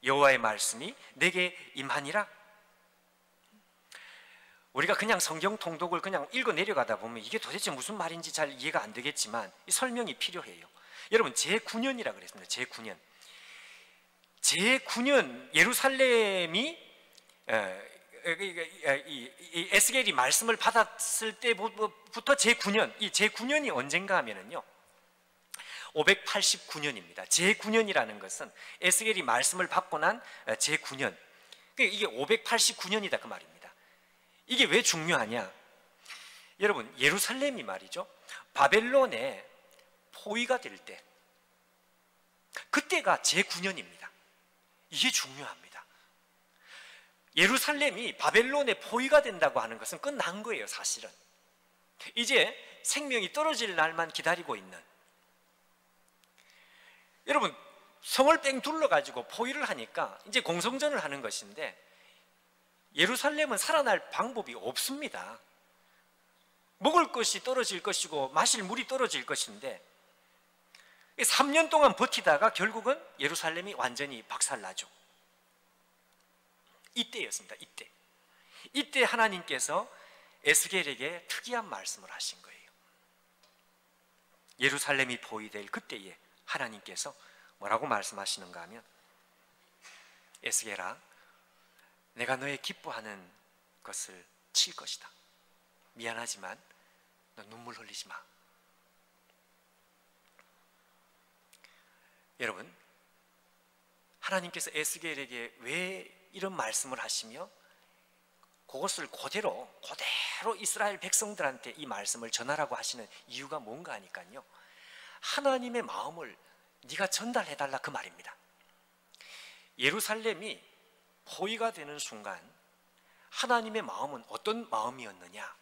여호와의 말씀이 내게 임하니라. 우리가 그냥 성경 통독을 그냥 읽어 내려가다 보면 이게 도대체 무슨 말인지 잘 이해가 안 되겠지만 설명이 필요해요. 여러분 제9년이라 그랬습니다. 제9년. 제9년 예루살렘이 이 에스겔이 말씀을 받았을 때부터 제9년, 이 제9년이 언젠가 하면은요. 589년입니다. 제9년이라는 것은 에스겔이 말씀을 받고 난 제9년. 이게 589년이다 그 말입니다. 이게 왜 중요하냐? 여러분, 예루살렘이 말이죠. 바벨론에 포위가 될 때, 그때가 제9년입니다. 이게 중요합니다. 예루살렘이 바벨론에 포위가 된다고 하는 것은 끝난 거예요, 사실은. 이제 생명이 떨어질 날만 기다리고 있는. 여러분, 성을 뺑 둘러가지고 포위를 하니까 이제 공성전을 하는 것인데 예루살렘은 살아날 방법이 없습니다. 먹을 것이 떨어질 것이고 마실 물이 떨어질 것인데 3년 동안 버티다가 결국은 예루살렘이 완전히 박살나죠. 이때였습니다. 이때. 이때 하나님께서 에스겔에게 특이한 말씀을 하신 거예요. 예루살렘이 포위될 그때에 하나님께서 뭐라고 말씀하시는가 하면 에스겔아 내가 너의 기뻐하는 것을 칠 것이다. 미안하지만 너 눈물 흘리지 마. 여러분, 하나님께서 에스겔에게 왜 이런 말씀을 하시며 그것을 그대로 그대로 이스라엘 백성들한테 이 말씀을 전하라고 하시는 이유가 뭔가 하니까요. 하나님의 마음을 네가 전달해 달라 그 말입니다. 예루살렘이 포위가 되는 순간 하나님의 마음은 어떤 마음이었느냐?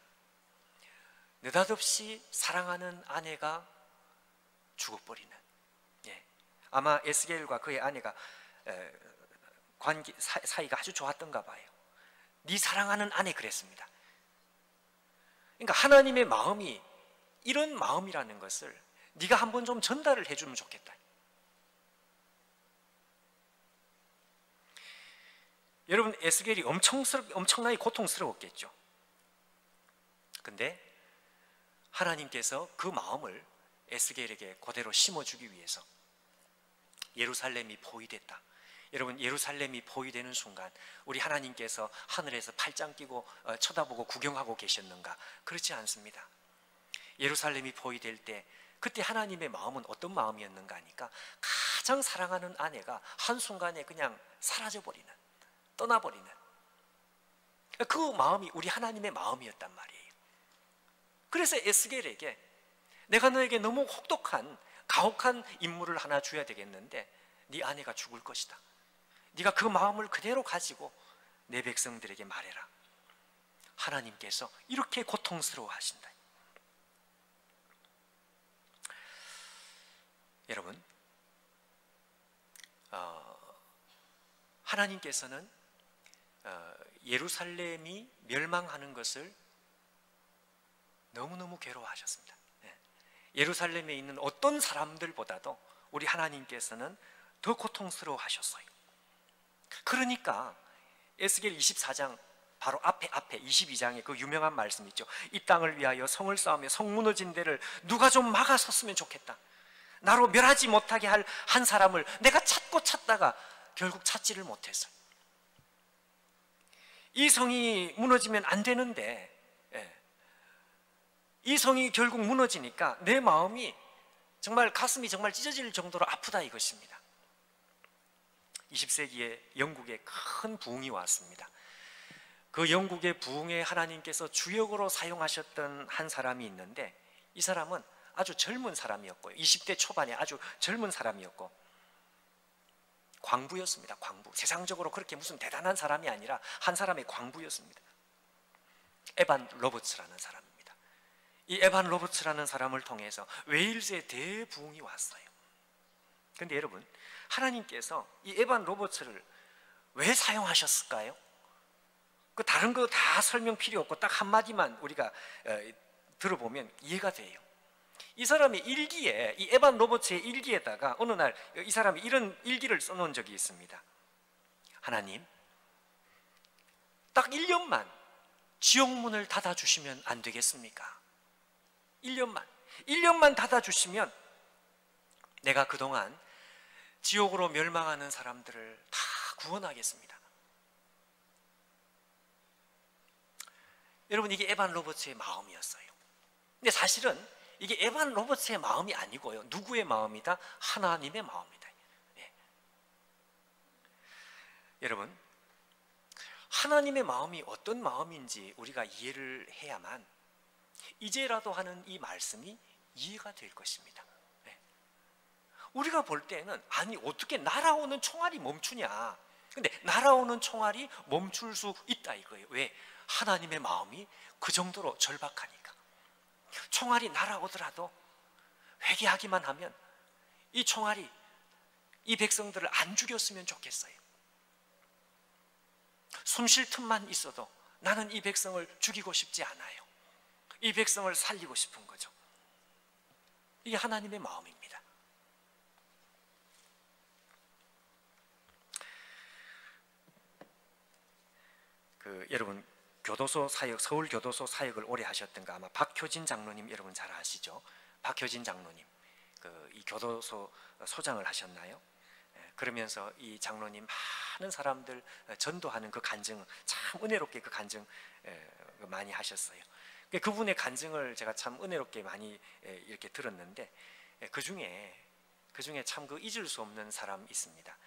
느닷없이 사랑하는 아내가 죽어버리는 아마 에스겔과 그의 아내가 관계 사이가 아주 좋았던가 봐요. 네 사랑하는 아내 그랬습니다. 그러니까 하나님의 마음이 이런 마음이라는 것을 네가 한번 좀 전달을 해주면 좋겠다. 여러분 에스겔이 엄청나게 고통스러웠겠죠. 근데 하나님께서 그 마음을 에스겔에게 그대로 심어주기 위해서 예루살렘이 포위됐다. 여러분 예루살렘이 포위되는 순간 우리 하나님께서 하늘에서 팔짱 끼고 어, 쳐다보고 구경하고 계셨는가? 그렇지 않습니다. 예루살렘이 포위될 때 그때 하나님의 마음은 어떤 마음이었는가 하니까 가장 사랑하는 아내가 한순간에 그냥 사라져버리는, 떠나버리는 그 마음이 우리 하나님의 마음이었단 말이에요. 그래서 에스겔에게 내가 너에게 너무 혹독한 가혹한 임무를 하나 줘야 되겠는데 네 아내가 죽을 것이다. 네가 그 마음을 그대로 가지고 내 백성들에게 말해라. 하나님께서 이렇게 고통스러워 하신다. 여러분, 어, 하나님께서는 어, 예루살렘이 멸망하는 것을 너무너무 괴로워하셨습니다. 예. 예루살렘에 있는 어떤 사람들보다도 우리 하나님께서는 더 고통스러워 하셨어요. 그러니까 에스겔 24장 바로 앞에 앞에 22장에 그 유명한 말씀 있죠. 이 땅을 위하여 성을 쌓으며 성 무너진 데를 누가 좀 막아섰으면 좋겠다. 나로 멸하지 못하게 할 한 사람을 내가 찾고 찾다가 결국 찾지를 못했어요. 이 성이 무너지면 안 되는데 예. 이 성이 결국 무너지니까 내 마음이 정말 가슴이 정말 찢어질 정도로 아프다 이것입니다. 20세기에 영국에 큰 부흥이 왔습니다. 그 영국의 부흥에 하나님께서 주역으로 사용하셨던 한 사람이 있는데 이 사람은 아주 젊은 사람이었고요. 20대 초반에 아주 젊은 사람이었고 광부였습니다. 광부. 세상적으로 그렇게 무슨 대단한 사람이 아니라 한 사람의 광부였습니다. 에반 로버츠라는 사람입니다. 이 에반 로버츠라는 사람을 통해서 웨일즈의 대부흥이 왔어요. 근데 여러분, 하나님께서 이 에반 로버츠를 왜 사용하셨을까요? 그 다른 거 다 설명 필요 없고 딱 한마디만 우리가 어, 들어보면 이해가 돼요. 이 사람의 일기에 이 에반 로버츠의 일기에다가 어느 날 이 사람이 이런 일기를 써놓은 적이 있습니다. 하나님, 딱 1년만 지옥문을 닫아주시면 안 되겠습니까? 1년만. 1년만 닫아주시면 내가 그동안 지옥으로 멸망하는 사람들을 다 구원하겠습니다. 여러분, 이게 에반 로버츠의 마음이었어요. 근데 사실은 이게 에반 로버츠의 마음이 아니고요. 누구의 마음이다? 하나님의 마음이다. 예. 여러분, 하나님의 마음이 어떤 마음인지 우리가 이해를 해야만 이제라도 하는 이 말씀이 이해가 될 것입니다. 예. 우리가 볼 때는 아니 어떻게 날아오는 총알이 멈추냐? 근데 날아오는 총알이 멈출 수 있다 이거예요. 왜? 하나님의 마음이 그 정도로 절박하니까. 총알이 날아오더라도 회개하기만 하면 이 총알이 이 백성들을 안 죽였으면 좋겠어요. 숨 쉴 틈만 있어도 나는 이 백성을 죽이고 싶지 않아요. 이 백성을 살리고 싶은 거죠. 이게 하나님의 마음입니다. 그 여러분 교도소 사역, 서울 교도소 사역을 오래 하셨던가 아마 박효진 장로님 여러분 잘 아시죠? 박효진 장로님 그 이 교도소 소장을 하셨나요? 예, 그러면서 이 장로님 많은 사람들 전도하는 그 간증 참 은혜롭게 그 간증 예, 그 많이 하셨어요. 그 그분의 간증을 제가 참 은혜롭게 많이 예, 이렇게 들었는데 그 중에 그 중에 참 그 잊을 수 없는 사람 있습니다.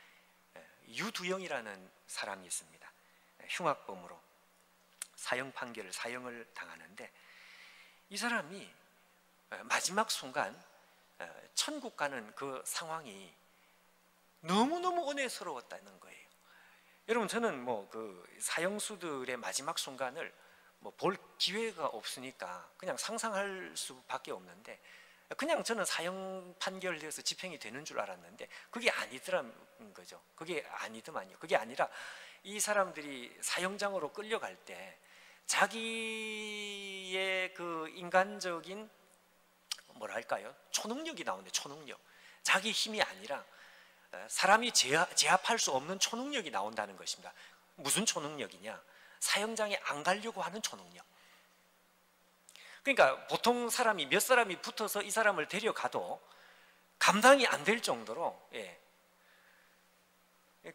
유두영이라는 사람이 있습니다. 흉악범으로 사형 판결을 사형을 당하는데 이 사람이 어, 마지막 순간 어, 천국 가는 그 상황이 너무너무 은혜스러웠다는 거예요. 여러분 저는 뭐 그 사형수들의 마지막 순간을 뭐 볼 기회가 없으니까 그냥 상상할 수밖에 없는데 그냥 저는 사형 판결돼서 집행이 되는 줄 알았는데 그게 아니더란 거죠. 그게 아니더만요. 그게 아니라 이 사람들이 사형장으로 끌려갈 때 자기의 그 인간적인 뭐랄까요? 초능력이 나오는데 초능력. 자기 힘이 아니라 어, 사람이 제압, 할 수 없는 초능력이 나온다는 것입니다. 무슨 초능력이냐? 사형장에 안 가려고 하는 초능력. 그러니까 보통 사람이 몇 사람이 붙어서 이 사람을 데려가도 감당이 안 될 정도로 예,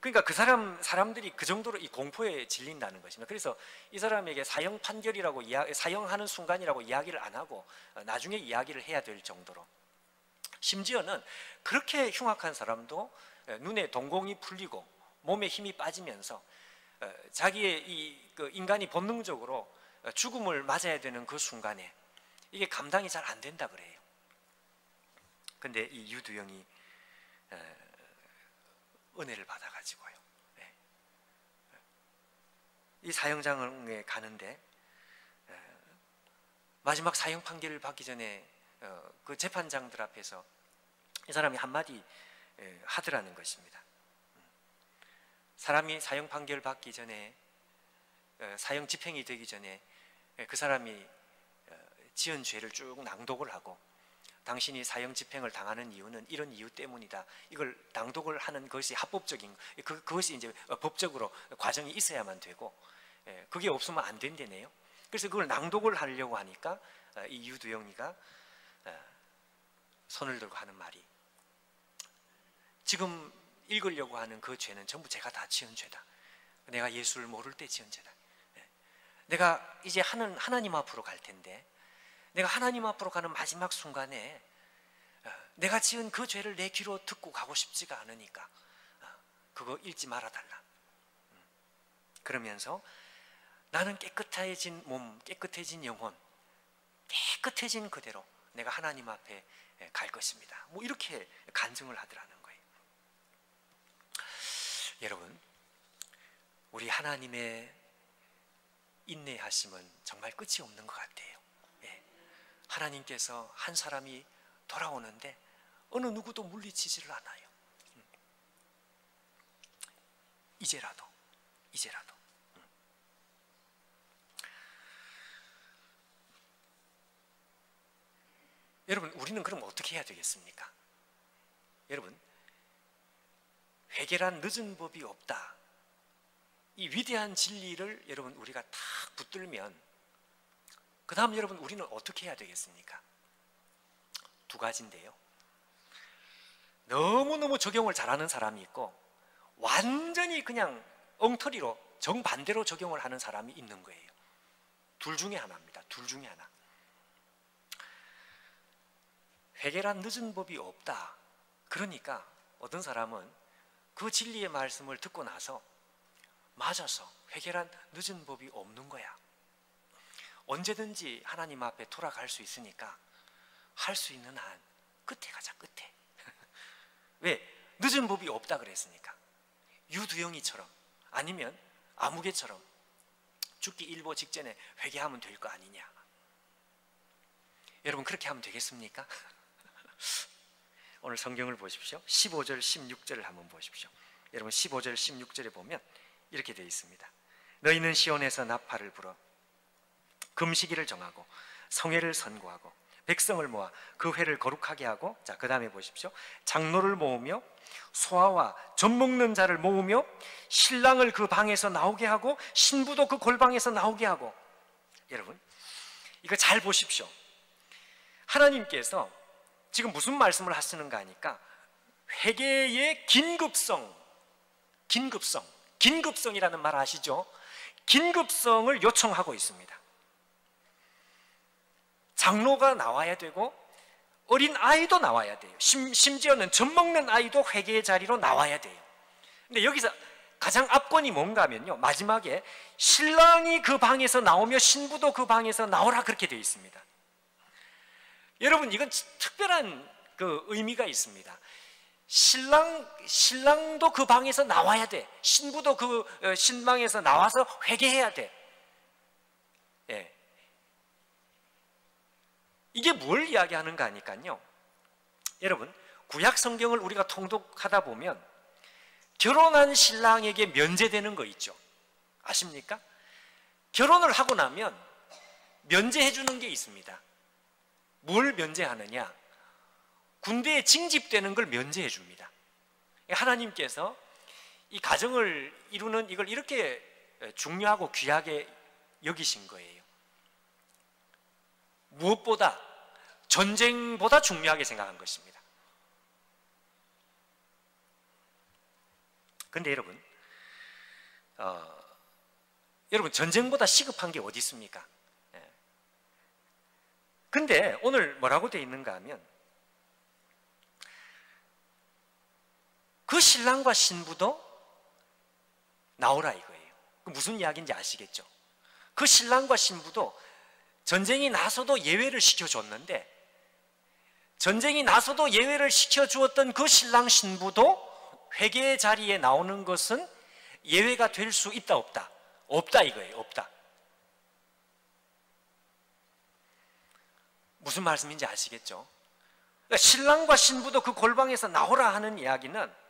그러니까 그 사람 사람들이 그 정도로 이 공포에 질린다는 것입니다. 그래서 이 사람에게 사형 판결이라고 이야, 사형하는 순간이라고 이야기를 안 하고 어, 나중에 이야기를 해야 될 정도로 심지어는 그렇게 흉악한 사람도 눈에 동공이 풀리고 몸에 힘이 빠지면서 자기의 이그 인간이 본능적으로 죽음을 맞아야 되는 그 순간에 이게 감당이 잘 안 된다 그래요. 근데 이 유두영이 은혜를 받아가지고요. 네. 이 사형장에 가는데 마지막 사형 판결을 받기 전에 어, 그 재판장들 앞에서 이 사람이 한마디 하더라는 것입니다. 음. 사람이 사형 판결 받기 전에 어, 사형 집행이 되기 전에 그 사람이 어, 지은 죄를 쭉 낭독을 하고 당신이 사형 집행을 당하는 이유는 이런 이유 때문이다. 이걸 낭독을 하는 것이 합법적인 그, 그것이 이제 법적으로 과정이 있어야만 되고 그게 없으면 안 된다네요. 그래서 그걸 낭독을 하려고 하니까 어, 이 유두영이가 어, 손을 들고 하는 말이 지금 읽으려고 하는 그 죄는 전부 제가 다 지은 죄다. 내가 예수를 모를 때 지은 죄다. 네. 내가 이제 하는 하나님 앞으로 갈 텐데 내가 하나님 앞으로 가는 마지막 순간에 어, 내가 지은 그 죄를 내 귀로 듣고 가고 싶지가 않으니까 그거 읽지 말아 달라. 음. 그러면서 나는 깨끗해진 몸, 깨끗해진 영혼, 깨끗해진 그대로 내가 하나님 앞에 갈 것입니다. 뭐 이렇게 간증을 하더라는 거예요. 여러분, 우리 하나님의 인내하심은 정말 끝이 없는 것 같아요. 예. 하나님께서 한 사람이 돌아오는데 어느 누구도 물리치지를 않아요. 음. 이제라도, 이제라도. 여러분, 우리는 그럼 어떻게 해야 되겠습니까? 여러분, 회개란 늦은 법이 없다. 이 위대한 진리를 여러분 우리가 탁 붙들면 그 다음 여러분 우리는 어떻게 해야 되겠습니까? 두 가지인데요. 너무너무 적용을 잘하는 사람이 있고 완전히 그냥 엉터리로 정반대로 적용을 하는 사람이 있는 거예요. 둘 중에 하나입니다. 둘 중에 하나. 회개란 늦은 법이 없다. 그러니까 어떤 사람은 그 진리의 말씀을 듣고 나서 맞아서 회개란 늦은 법이 없는 거야. 언제든지 하나님 앞에 돌아갈 수 있으니까 할 수 있는 한 끝에 가자 끝에. 왜? 늦은 법이 없다 그랬으니까. 유두영이처럼 아니면 아무개처럼 죽기 일보 직전에 회개하면 될 거 아니냐. 여러분 그렇게 하면 되겠습니까? 오늘 성경을 보십시오. 15절, 16절을 한번 보십시오. 여러분 15절, 16절에 보면 이렇게 되어 있습니다. 너희는 시온에서 나팔을 불어 금식일을 정하고 성회를 선고하고 백성을 모아 그 회를 거룩하게 하고 자, 그다음에 보십시오. 장로를 모으며 소아와 젖 먹는 자를 모으며 신랑을 그 방에서 나오게 하고 신부도 그 골방에서 나오게 하고 여러분 이거 잘 보십시오. 하나님께서 지금 무슨 말씀을 하시는가 하니까 회개의 긴급성, 긴급성, 긴급성이라는 말 아시죠? 긴급성을 요청하고 있습니다. 장로가 나와야 되고 어린 아이도 나와야 돼요. 심, 심지어는 젖 먹는 아이도 회개의 자리로 나와야 돼요. 근데 여기서 가장 압권이 뭔가 하면요. 마지막에 신랑이 그 방에서 나오며 신부도 그 방에서 나오라 그렇게 되어 있습니다. 여러분 이건 특별한 그 의미가 있습니다. 신랑 신랑도 그 방에서 나와야 돼. 신부도 그 어, 신방에서 나와서 회개해야 돼. 예. 이게 뭘 이야기하는가 하니까요. 여러분, 구약 성경을 우리가 통독하다 보면 결혼한 신랑에게 면제되는 거 있죠. 아십니까? 결혼을 하고 나면 면제해 주는 게 있습니다. 뭘 면제하느냐? 군대에 징집되는 걸 면제해 줍니다. 하나님께서 이 가정을 이루는 이걸 이렇게 중요하고 귀하게 여기신 거예요. 무엇보다 전쟁보다 중요하게 생각한 것입니다. 근데 여러분, 어, 여러분 전쟁보다 시급한 게 어디 있습니까? 근데 오늘 뭐라고 되어 있는가 하면 그 신랑과 신부도 나오라 이거예요. 그 무슨 이야기인지 아시겠죠? 그 신랑과 신부도 전쟁이 나서도 예외를 시켜줬는데 전쟁이 나서도 예외를 시켜주었던 그 신랑 신부도 회개의 자리에 나오는 것은 예외가 될 수 있다 없다? 없다 이거예요. 없다. 무슨 말씀인지 아시겠죠? 그러니까 신랑과 신부도 그 골방에서 나오라 하는 이야기는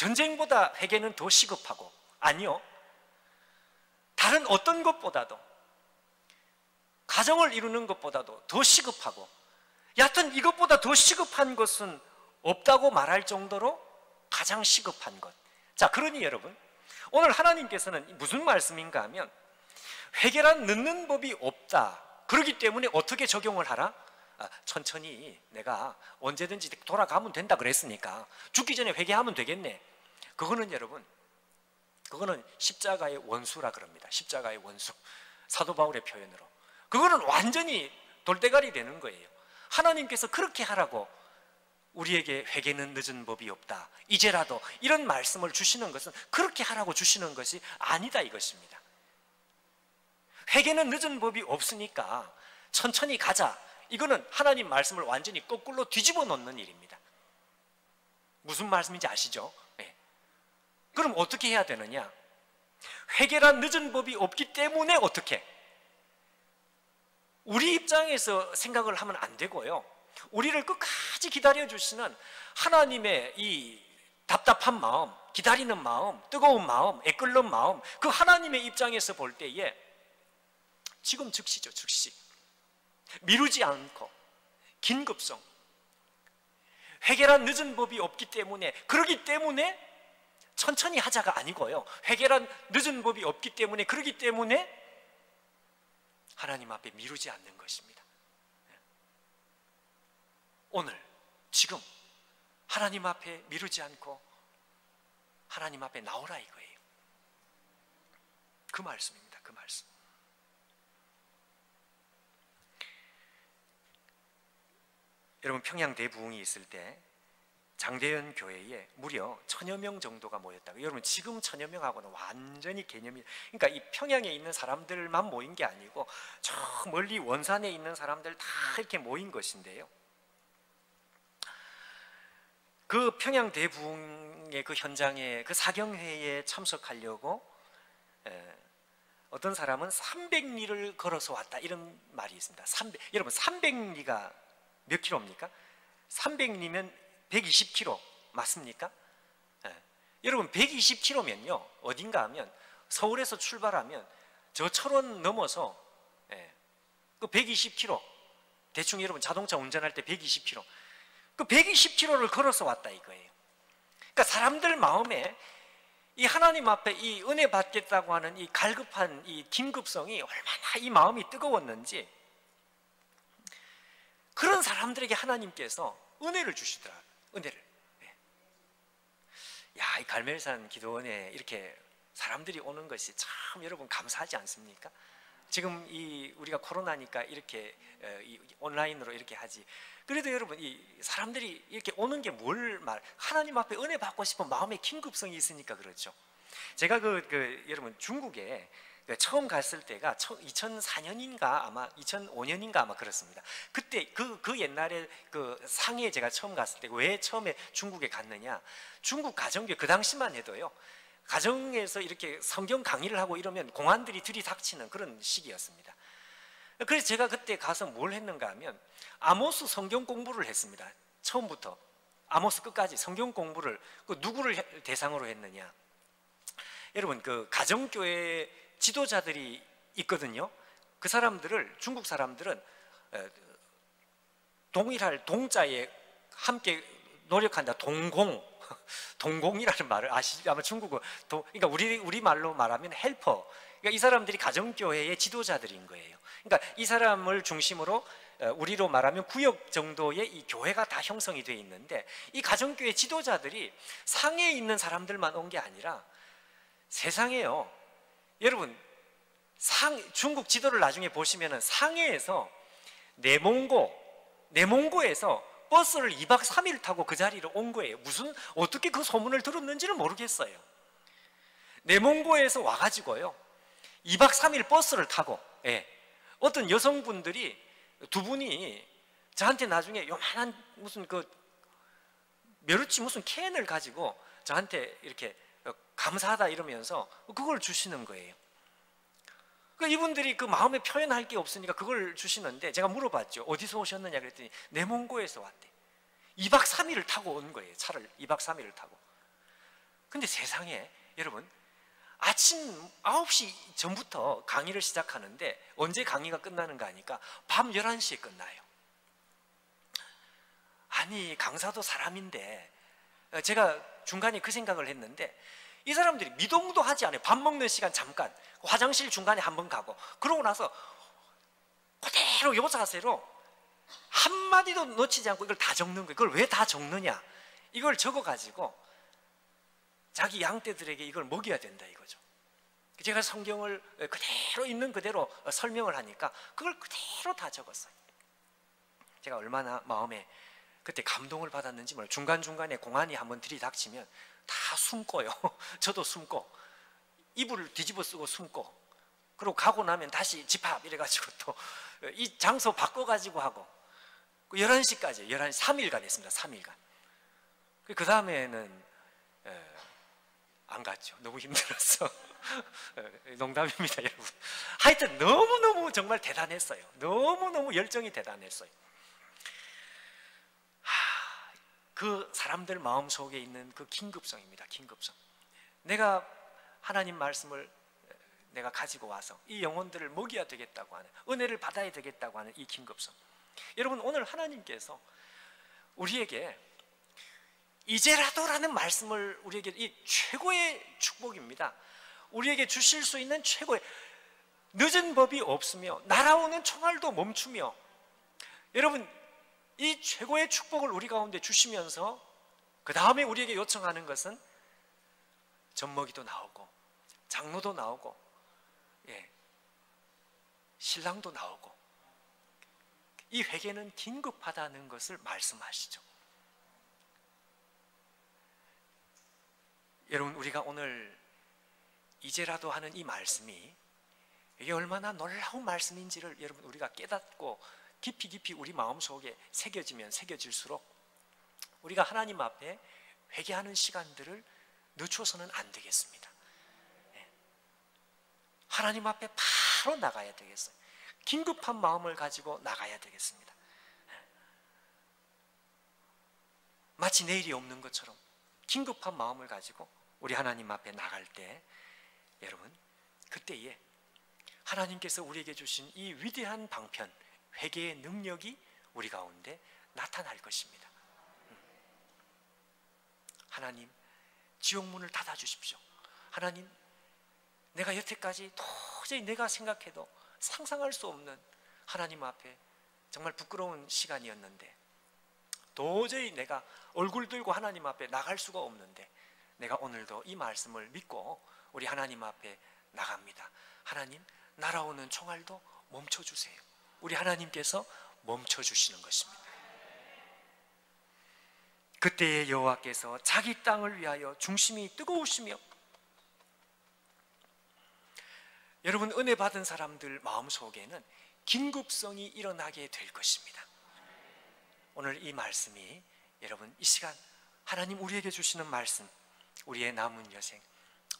전쟁보다 회개는 더 시급하고 아니요. 다른 어떤 것보다도 가정을 이루는 것보다도 더 시급하고 여하튼 이것보다 더 시급한 것은 없다고 말할 정도로 가장 시급한 것. 자, 그러니 여러분, 오늘 하나님께서는 무슨 말씀인가 하면 회개란 늦는 법이 없다. 그렇기 때문에 어떻게 적용을 하라? 아, 천천히 내가 언제든지 돌아가면 된다 그랬으니까 죽기 전에 회개하면 되겠네. 그거는 여러분, 그거는 십자가의 원수라 그럽니다. 십자가의 원수. 사도 바울의 표현으로. 그거는 완전히 돌대가리 되는 거예요. 하나님께서 그렇게 하라고 우리에게 회개는 늦은 법이 없다. 이제라도 이런 말씀을 주시는 것은 그렇게 하라고 주시는 것이 아니다 이것입니다. 회개는 늦은 법이 없으니까 천천히 가자. 이거는 하나님 말씀을 완전히 거꾸로 뒤집어 놓는 일입니다. 무슨 말씀인지 아시죠? 네. 그럼 어떻게 해야 되느냐? 회개란 늦은 법이 없기 때문에 어떻게? 우리 입장에서 생각을 하면 안 되고요. 우리를 끝까지 기다려 주시는 하나님의 이 답답한 마음, 기다리는 마음, 뜨거운 마음, 애끓는 마음, 그 하나님의 입장에서 볼 때에 지금 즉시죠, 즉시. 미루지 않고 긴급성. 회개란 늦은 법이 없기 때문에 그러기 때문에 천천히 하자가 아니고요. 회개란 늦은 법이 없기 때문에 그러기 때문에 하나님 앞에 미루지 않는 것입니다. 오늘, 지금 하나님 앞에 미루지 않고 하나님 앞에 나오라 이거예요. 그 말씀입니다. 그 말씀. 여러분 평양 대부흥이 있을 때 장대현 교회에 무려 천여 명 정도가 모였다고. 여러분 지금 천여 명하고는 완전히 개념이 그러니까 이 평양에 있는 사람들만 모인 게 아니고 저 멀리 원산에 있는 사람들 다 이렇게 모인 것인데요. 그 평양 대부흥의 그 현장에 그 사경회에 참석하려고 에, 어떤 사람은 300리를 걸어서 왔다 이런 말이 있습니다. 300, 여러분 300리가 몇 킬로입니까? 300리면 120km 맞습니까? 네. 여러분 120km면요 어딘가 하면 서울에서 출발하면 저 철원 넘어서 네. 그 120km 대충 여러분 자동차 운전할 때 120km 그 120km를 걸어서 왔다 이거예요. 그러니까 사람들 마음에 이 하나님 앞에 이 은혜 받겠다고 하는 이 갈급한 이 긴급성이 얼마나 이 마음이 뜨거웠는지 그런 사람들에게 하나님께서 은혜를 주시더라. 은혜를. 네. 야, 이 갈멜산 기도원에 이렇게 사람들이 오는 것이 참 여러분 감사하지 않습니까? 지금 이 우리가 코로나니까 이렇게 어, 온라인으로 이렇게 하지. 그래도 여러분 이 사람들이 이렇게 오는 게 뭘 말? 하나님 앞에 은혜 받고 싶은 마음의 긴급성이 있으니까 그렇죠. 제가 그, 그 여러분 중국에 그 처음 갔을 때가 2004년인가 아마 2005년인가 아마 그렇습니다. 그때 그, 그 옛날에 그 상해에 제가 처음 갔을 때 왜 처음에 중국에 갔느냐? 중국 가정교회 그 당시만 해도요. 가정에서 이렇게 성경 강의를 하고 이러면 공안들이 들이닥치는 그런 시기였습니다. 그래서 제가 그때 가서 뭘 했는가 하면 아모스 성경 공부를 했습니다. 처음부터 아모스 끝까지 성경 공부를 그 누구를 대상으로 했느냐? 여러분 그 가정교회 지도자들이 있거든요. 그 사람들을 중국 사람들은 동일할 동자에 함께 노력한다. 동공, 동공이라는 말을 아시지? 아마 중국어, 그러니까 우리 우리 말로 말하면 헬퍼. 그러니까 이 사람들이 가정교회의 지도자들인 거예요. 그러니까 이 사람을 중심으로 우리로 말하면 구역 정도의 이 교회가 다 형성이 되어 있는데 이 가정교회 지도자들이 상해에 있는 사람들만 온 게 아니라 세상에요. 여러분 상, 중국 지도를 나중에 보시면 상해에서 내몽고 내몽고에서 버스를 2박 3일 타고 그 자리로 온 거예요. 무슨 어떻게 그 소문을 들었는지는 모르겠어요. 내몽고에서 와가지고요. 2박 3일 버스를 타고 예. 어떤 여성분들이 두 분이 저한테 나중에 요만한 무슨 그 멸치 무슨 캔을 가지고 저한테 이렇게 감사하다 이러면서 그걸 주시는 거예요. 그 이분들이 그 마음에 표현할 게 없으니까 그걸 주시는데 제가 물어봤죠. 어디서 오셨느냐 그랬더니 내몽고에서 왔대. 2박 3일을 타고 온 거예요. 차를 2박 3일을 타고. 근데 세상에 여러분 아침 9시 전부터 강의를 시작하는데 언제 강의가 끝나는가 하니까 밤 11시에 끝나요. 아니 강사도 사람인데 제가 중간에 그 생각을 했는데 이 사람들이 미동도 하지 않아요. 밥 먹는 시간 잠깐 화장실 중간에 한 번 가고 그러고 나서 그대로 요 자세로 한 마디도 놓치지 않고 이걸 다 적는 거예요. 그걸 왜 다 적느냐? 이걸 적어 가지고 자기 양떼들에게 이걸 먹여야 된다 이거죠. 제가 성경을 그대로 있는 그대로 설명을 하니까 그걸 그대로 다 적었어요. 제가 얼마나 마음에 그때 감동을 받았는지 몰라요. 중간중간에 공안이 한번 들이닥치면 다 숨고요. 저도 숨고 이불을 뒤집어 쓰고 숨고 그리고 가고 나면 다시 집합 이래가지고 또 이 장소 바꿔가지고 하고 11시까지 11시 3일간 했습니다. 3일간. 그 다음에는 안 갔죠. 너무 힘들었어. 농담입니다, 여러분. 하여튼 너무너무 정말 대단했어요. 너무너무 열정이 대단했어요. 그 사람들 마음 속에 있는 그 긴급성입니다. 긴급성. 내가 하나님 말씀을 내가 가지고 와서 이 영혼들을 먹여야 되겠다고 하는 은혜를 받아야 되겠다고 하는 이 긴급성. 여러분 오늘 하나님께서 우리에게 이제라도라는 말씀을 우리에게 이 최고의 축복입니다. 우리에게 주실 수 있는 최고의 늦은 법이 없으며 날아오는 총알도 멈추며 여러분 이 최고의 축복을 우리 가운데 주시면서 그 다음에 우리에게 요청하는 것은 젖먹이도 나오고 장로도 나오고 예, 신랑도 나오고 이 회개는 긴급하다는 것을 말씀하시죠. 여러분 우리가 오늘 이제라도 하는 이 말씀이 이게 얼마나 놀라운 말씀인지를 여러분 우리가 깨닫고 깊이 깊이 우리 마음속에 새겨지면 새겨질수록 우리가 하나님 앞에 회개하는 시간들을 늦춰서는 안 되겠습니다. 예. 하나님 앞에 바로 나가야 되겠어요. 긴급한 마음을 가지고 나가야 되겠습니다. 예. 마치 내일이 없는 것처럼 긴급한 마음을 가지고 우리 하나님 앞에 나갈 때 여러분 그때에 하나님께서 우리에게 주신 이 위대한 방편 회개의 능력이 우리 가운데 나타날 것입니다. 음. 하나님 지옥문을 닫아 주십시오. 하나님 내가 여태까지 도저히 내가 생각해도 상상할 수 없는 하나님 앞에 정말 부끄러운 시간이었는데 도저히 내가 얼굴 들고 하나님 앞에 나갈 수가 없는데 내가 오늘도 이 말씀을 믿고 우리 하나님 앞에 나갑니다. 하나님, 날아오는 총알도 멈춰 주세요. 우리 하나님께서 멈춰 주시는 것입니다. 그때의 여호와께서 자기 땅을 위하여 중심이 뜨거우시며 여러분 은혜 받은 사람들 마음속에는 긴급성이 일어나게 될 것입니다. 오늘 이 말씀이 여러분 이 시간 하나님 우리에게 주시는 말씀 우리의 남은 여생,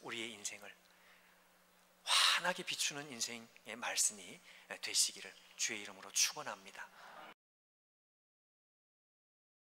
우리의 인생을 환하게 비추는 인생의 말씀이 되시기를 주의 이름으로 축원합니다.